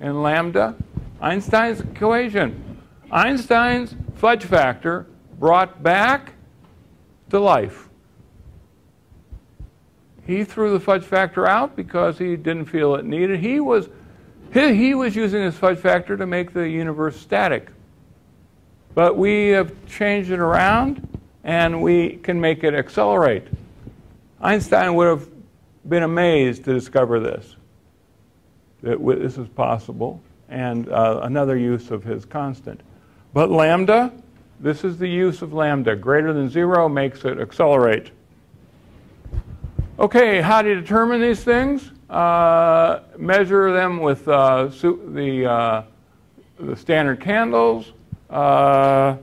A: and lambda. Einstein's equation. Einstein's fudge factor brought back to life. He threw the fudge factor out because he didn't feel it needed. He was, he, he was using his fudge factor to make the universe static. But we have changed it around and we can make it accelerate. Einstein would have been amazed to discover this, that this is possible, and uh, another use of his constant. But lambda, this is the use of lambda. Greater than zero makes it accelerate. Okay, how do you determine these things? Uh, measure them with uh, the, uh, the standard candles. Uh,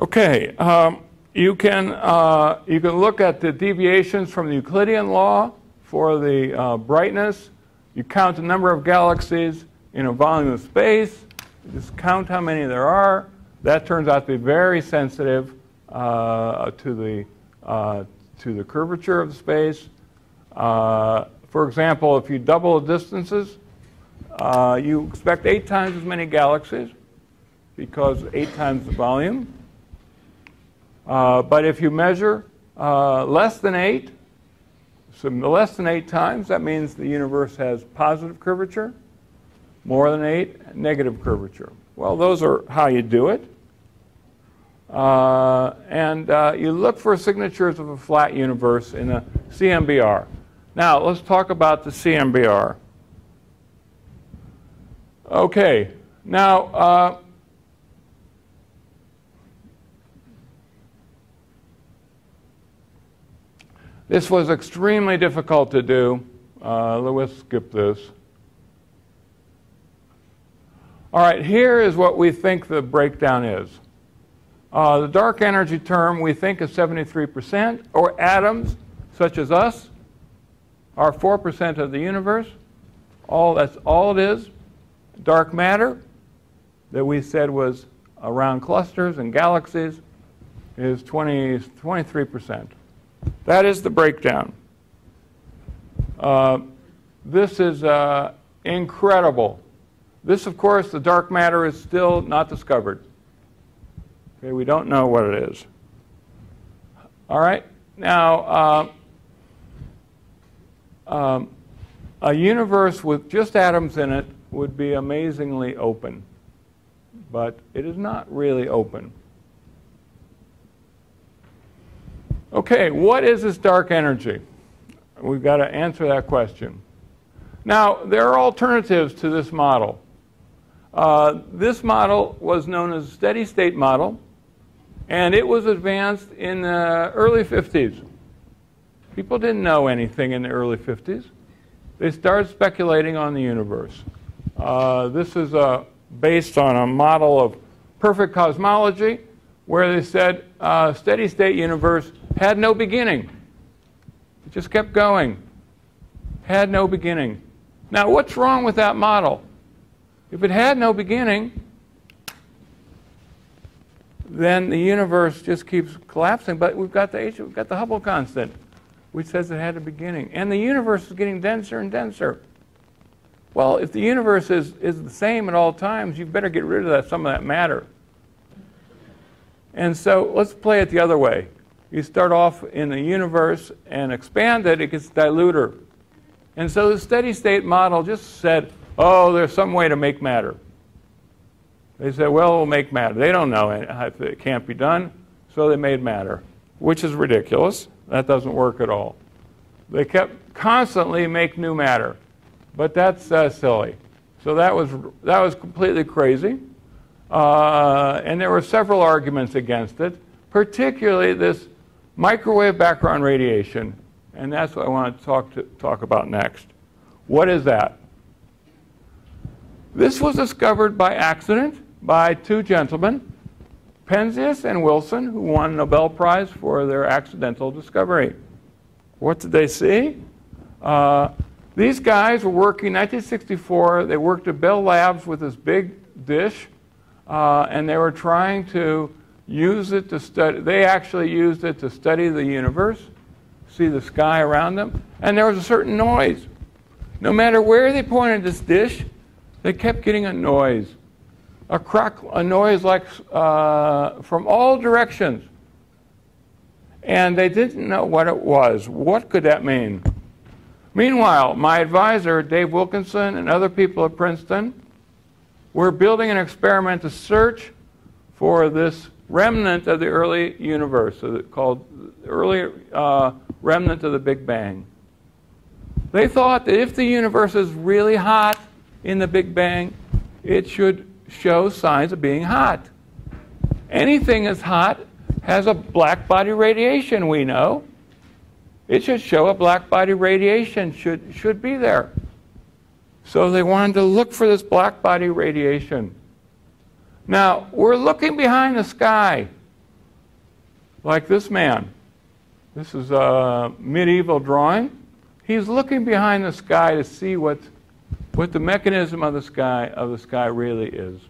A: Okay, um, you, can, uh, you can look at the deviations from the Euclidean law for the uh, brightness. You count the number of galaxies in a volume of space. You just count how many there are. That turns out to be very sensitive uh, to, the, uh, to the curvature of the space. Uh, for example, if you double the distances, uh, you expect eight times as many galaxies because eight times the volume. Uh, but if you measure uh, less than 8, so less than 8 times, that means the universe has positive curvature. More than 8, negative curvature. Well, those are how you do it. Uh, and uh, you look for signatures of a flat universe in a CMBR. Now, let's talk about the CMBR. Okay, now, this was extremely difficult to do. Uh, let's skip this. All right, here is what we think the breakdown is. Uh, the dark energy term we think is 73%, or atoms, such as us, are 4% of the universe. All, that's all it is. Dark matter, that we said was around clusters and galaxies, is 20, 23%. That is the breakdown. Uh, this is uh, incredible. This, of course, the dark matter is still not discovered. Okay, we don't know what it is. All right, now, uh, um, a universe with just atoms in it would be amazingly open, but it is not really open. Okay, what is this dark energy? We've got to answer that question. Now, there are alternatives to this model. Uh, this model was known as a steady state model, and it was advanced in the early 50s. People didn't know anything in the early 50s. They started speculating on the universe. Uh, this is uh, based on a model of perfect cosmology where they said uh, steady state universe had no beginning. It just kept going. Had no beginning. Now, what's wrong with that model? If it had no beginning, then the universe just keeps collapsing. But we've got the we've got the Hubble constant, which says it had a beginning, and the universe is getting denser and denser. Well, if the universe is is the same at all times, you better get rid of that some of that matter. And so let's play it the other way. You start off in the universe and expand it, it gets diluter. And so the steady state model just said, oh, there's some way to make matter. They said, well, we'll make matter. They don't know if it can't be done, so they made matter, which is ridiculous. That doesn't work at all. They kept constantly make new matter, but that's uh, silly. So that was, that was completely crazy. Uh, and there were several arguments against it, particularly this microwave background radiation. And that's what I want to talk, to, talk about next. What is that? This was discovered by accident by two gentlemen, Penzias and Wilson, who won a Nobel Prize for their accidental discovery. What did they see? Uh, these guys were working in 1964. They worked at Bell Labs with this big dish, uh, and they were trying to use it to study. They actually used it to study the universe, see the sky around them, and there was a certain noise. No matter where they pointed this dish, they kept getting a noise, a crack, a noise like uh, from all directions. And they didn't know what it was. What could that mean? Meanwhile, my advisor, Dave Wilkinson, and other people at Princeton were building an experiment to search for this remnant of the early universe, called early uh, remnant of the Big Bang. They thought that if the universe is really hot, in the Big Bang, it should show signs of being hot. Anything that's hot has a black body radiation, we know. It should show a black body radiation, should, should be there. So they wanted to look for this black body radiation. Now, we're looking behind the sky, like this man. This is a medieval drawing. He's looking behind the sky to see what's what the mechanism of the sky of the sky really is.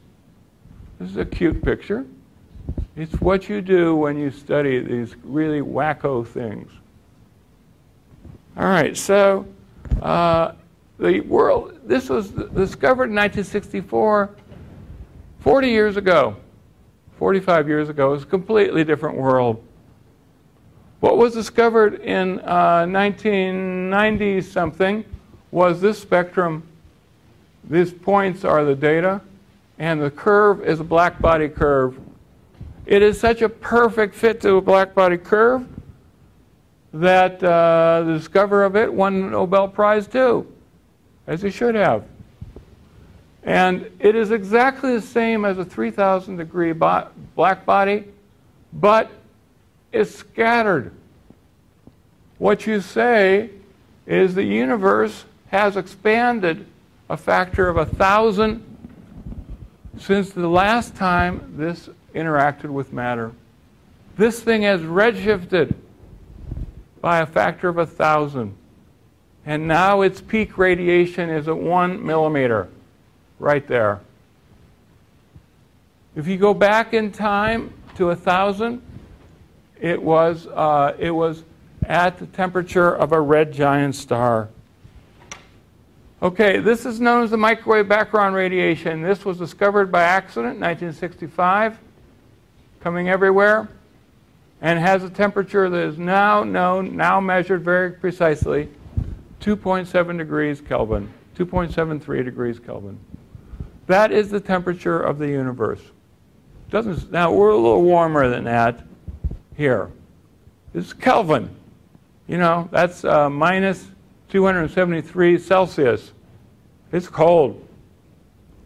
A: This is a cute picture. It's what you do when you study these really wacko things. All right, so uh, the world, this was discovered in 1964, 40 years ago. 45 years ago, is a completely different world. What was discovered in uh, 1990 something was this spectrum. These points are the data, and the curve is a black body curve. It is such a perfect fit to a black body curve that uh, the discoverer of it won the Nobel Prize too, as he should have. And it is exactly the same as a 3,000 degree bo black body, but it's scattered. What you say is the universe has expanded a factor of a thousand since the last time this interacted with matter. This thing has redshifted by a factor of a thousand. And now its peak radiation is at one millimeter, right there. If you go back in time to a thousand, it was, uh, it was at the temperature of a red giant star. Okay, this is known as the microwave background radiation. This was discovered by accident in 1965, coming everywhere, and has a temperature that is now known, now measured very precisely, 2.7 degrees Kelvin, 2.73 degrees Kelvin. That is the temperature of the universe. Doesn't, now, we're a little warmer than that here. It's Kelvin. You know, that's uh, minus 273 Celsius. It's cold.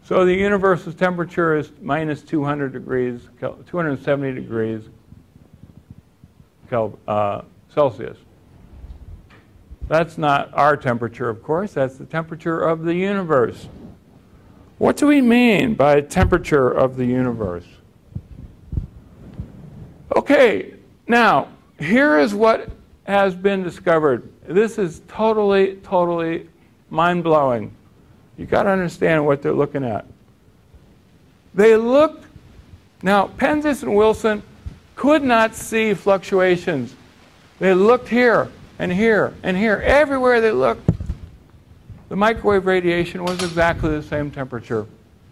A: So the universe's temperature is minus 200 degrees, 270 degrees uh, Celsius. That's not our temperature, of course. That's the temperature of the universe. What do we mean by temperature of the universe? Okay, now, here is what has been discovered. This is totally, totally mind blowing. You got to understand what they're looking at. They looked, now, Penzias and Wilson could not see fluctuations. They looked here and here and here. Everywhere they looked, the microwave radiation was exactly the same temperature,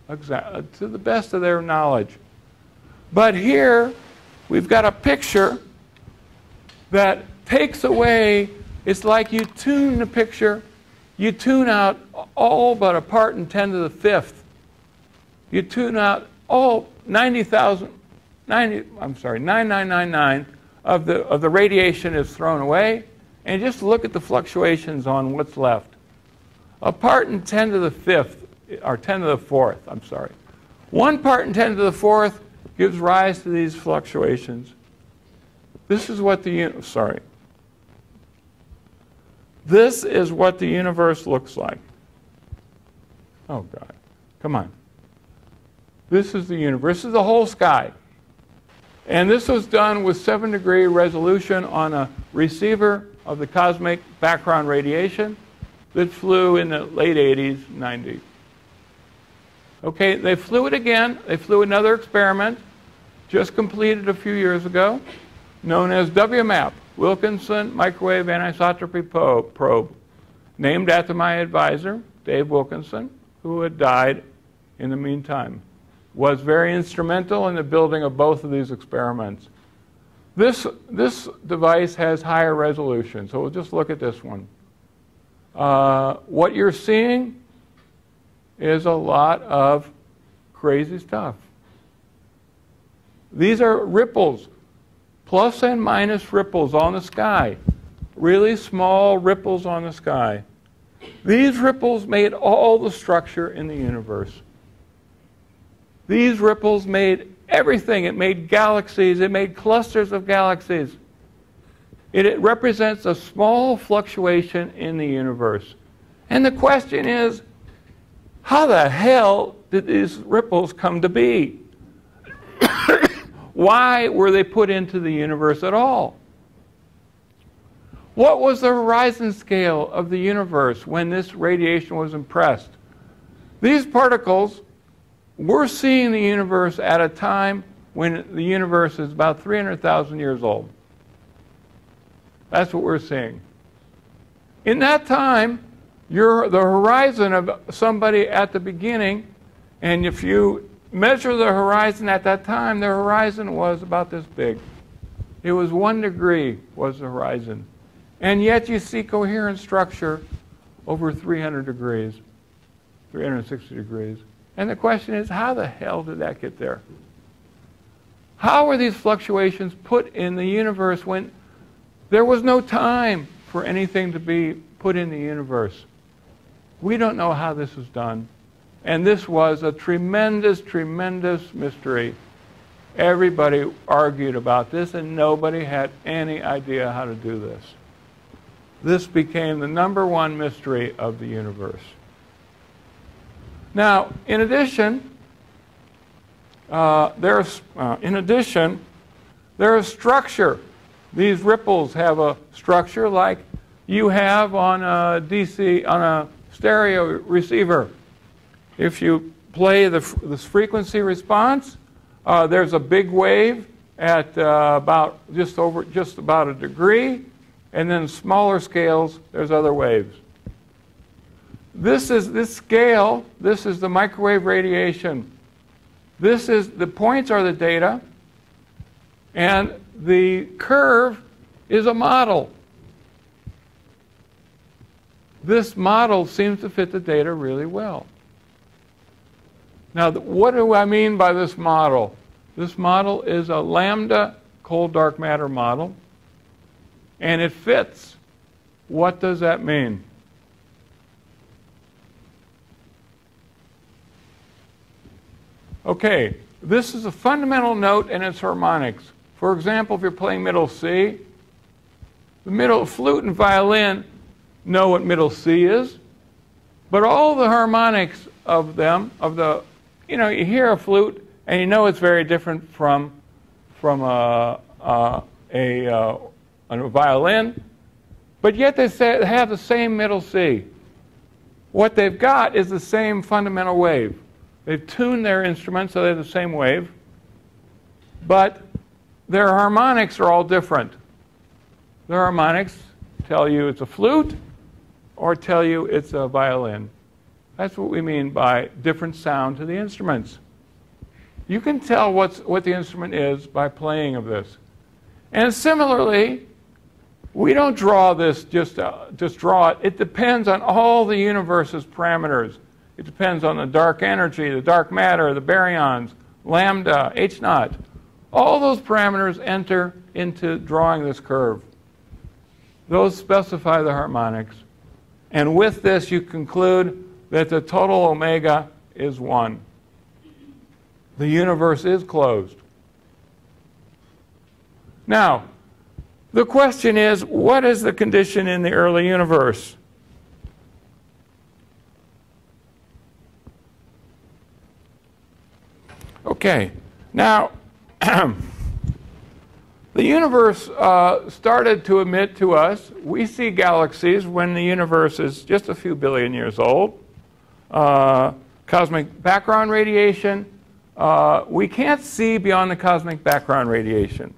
A: to the best of their knowledge. But here, we've got a picture that takes away, it's like you tune the picture, you tune out all but a part in 10 to the fifth. You tune out all 90,000, 90, I'm sorry, 9999 of the, of the radiation is thrown away, and just look at the fluctuations on what's left. A part in 10 to the fifth, or 10 to the fourth, I'm sorry. One part in 10 to the fourth gives rise to these fluctuations. This is what the, sorry. This is what the universe looks like. Oh, God. Come on. This is the universe. This is the whole sky. And this was done with 7 degree resolution on a receiver of the cosmic background radiation that flew in the late 80s, 90s. Okay, they flew it again. They flew another experiment just completed a few years ago known as WMAP, Wilkinson Microwave Anisotropy Probe, named after my advisor, Dave Wilkinson, who had died in the meantime, was very instrumental in the building of both of these experiments. This, this device has higher resolution, so we'll just look at this one. Uh, what you're seeing is a lot of crazy stuff. These are ripples, plus and minus ripples on the sky, really small ripples on the sky. These ripples made all the structure in the universe. These ripples made everything. It made galaxies, it made clusters of galaxies. It, it represents a small fluctuation in the universe. And the question is how the hell did these ripples come to be? Why were they put into the universe at all? What was the horizon scale of the universe when this radiation was impressed? These particles, we're seeing the universe at a time when the universe is about 300,000 years old. That's what we're seeing. In that time, you're the horizon of somebody at the beginning, and if you measure the horizon at that time, the horizon was about this big. It was one degree was the horizon. And yet you see coherent structure over 300 degrees, 360 degrees. And the question is, how the hell did that get there? How were these fluctuations put in the universe when there was no time for anything to be put in the universe? We don't know how this was done. And this was a tremendous, tremendous mystery. Everybody argued about this, and nobody had any idea how to do this. This became the number one mystery of the universe. Now, in addition, uh, there's, uh, in addition, there is structure. These ripples have a structure like you have on a DC, on a stereo receiver. If you play the, this frequency response, uh, there's a big wave at uh, about just over just about a degree, and then smaller scales, there's other waves. This is this scale, this is the microwave radiation. This is the points are the data, and the curve is a model. This model seems to fit the data really well. Now, what do I mean by this model? This model is a lambda cold dark matter model, and it fits. What does that mean? Okay, this is a fundamental note in its harmonics. For example, if you're playing middle C, the middle flute and violin know what middle C is, but all the harmonics of them, of the, you know, you hear a flute and you know it's very different from, from a, a, a, uh, a violin, but yet they, say, have the same middle C. What they've got is the same fundamental wave. They've tuned their instruments so they have the same wave, but their harmonics are all different. Their harmonics tell you it's a flute or tell you it's a violin. That's what we mean by different sound to the instruments. You can tell what's, what the instrument is by playing of this. And similarly, we don't draw this just, uh, just draw it. It depends on all the universe's parameters. It depends on the dark energy, the dark matter, the baryons, lambda, H naught. All those parameters enter into drawing this curve. Those specify the harmonics. And with this, you conclude that the total omega is 1. The universe is closed. Now, the question is what is the condition in the early universe? Okay, now the universe uh, started to emit to us. We see galaxies when the universe is just a few billion years old. Uh, cosmic background radiation. Uh, we can't see beyond the cosmic background radiation.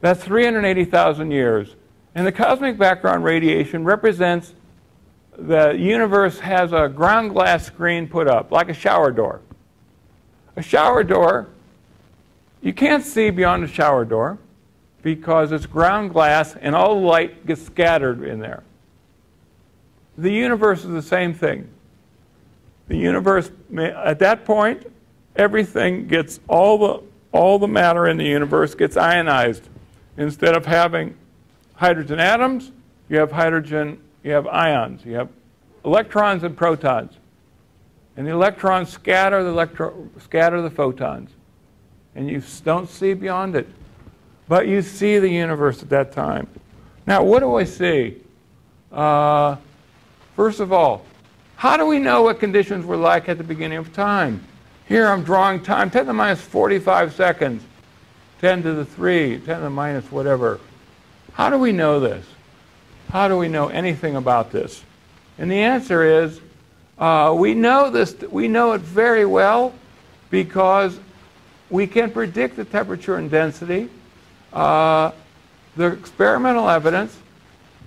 A: That's 380,000 years. And the cosmic background radiation represents the universe has a ground glass screen put up, like a shower door. A shower door, you can't see beyond the shower door because it's ground glass and all the light gets scattered in there. The universe is the same thing. The universe, at that point, everything gets, all the, all the matter in the universe gets ionized. Instead of having hydrogen atoms, you have hydrogen, you have ions, you have electrons and protons. And the electrons scatter the, electro, scatter the photons. And you don't see beyond it. But you see the universe at that time. Now, what do I see? Uh, first of all, how do we know what conditions were like at the beginning of time? Here I'm drawing time, 10 to the minus 45 seconds, 10 to the 3, 10 to the minus whatever. How do we know this? How do we know anything about this? And the answer is uh, we know this. We know it very well because we can predict the temperature and density. Uh, the experimental evidence,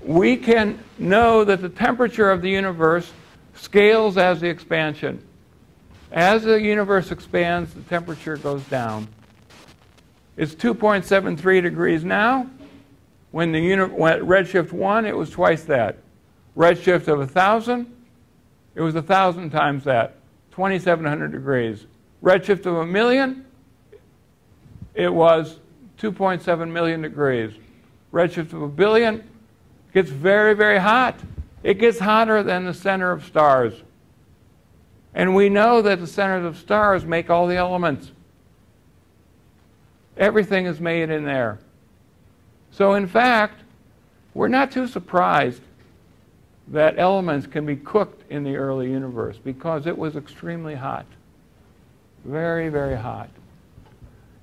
A: we can know that the temperature of the universe scales as the expansion. as the universe expands, the temperature goes down. It's 2.73 degrees now. When the uni- when redshift 1, it was twice that. Redshift of 1,000, it was 1,000 times that, 2,700 degrees. Redshift of a million, it was 2.7 million degrees. Redshift of a billion gets very, very hot. It gets hotter than the center of stars. And we know that the centers of stars make all the elements. Everything is made in there. So, in fact, we're not too surprised that elements can be cooked in the early universe because it was extremely hot. Very, very hot.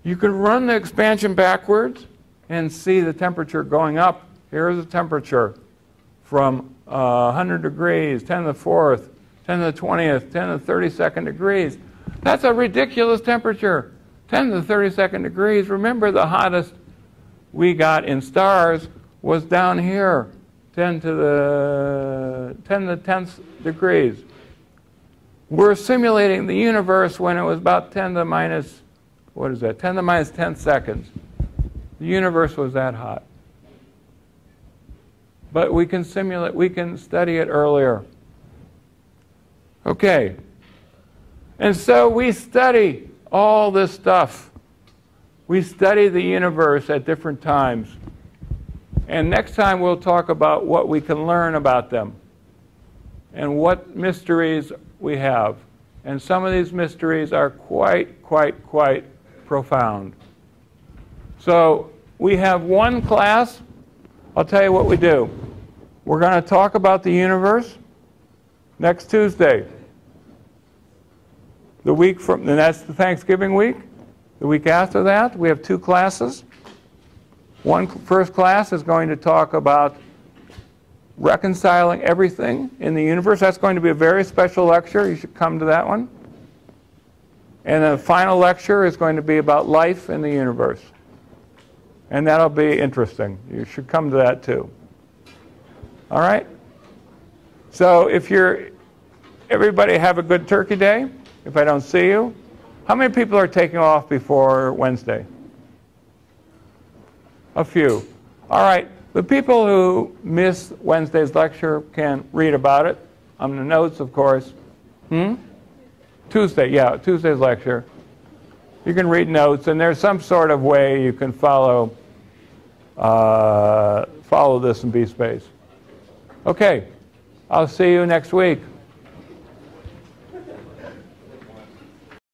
A: You can run the expansion backwards and see the temperature going up. Here's the temperature from uh, 100 degrees, 10 to the 4th, 10 to the 20th, 10 to the 32nd degrees. That's a ridiculous temperature. 10 to the 32nd degrees. Remember, the hottest we got in stars was down here, 10 to the 10 to the 10th degrees. We're simulating the universe when it was about 10 to the minus, what is that, 10 to the minus 10 seconds. The universe was that hot. But we can simulate, we can study it earlier. Okay. And so we study all this stuff. We study the universe at different times. And next time we'll talk about what we can learn about them and what mysteries we have. And some of these mysteries are quite, quite, quite profound. So we have one class. I'll tell you what we do. We're going to talk about the universe next Tuesday. The week from, and that's the Thanksgiving week. The week after that, we have two classes. One first class is going to talk about reconciling everything in the universe. That's going to be a very special lecture. You should come to that one. And the final lecture is going to be about life in the universe. And that'll be interesting. You should come to that too. All right? So if you're, everybody have a good turkey day if I don't see you. How many people are taking off before Wednesday? A few. All right. The people who miss Wednesday's lecture can read about it on the notes, of course. Hmm? Tuesday, yeah, Tuesday's lecture. You can read notes, and there's some sort of way you can follow uh, follow this in bSpace. Okay, I'll see you next week.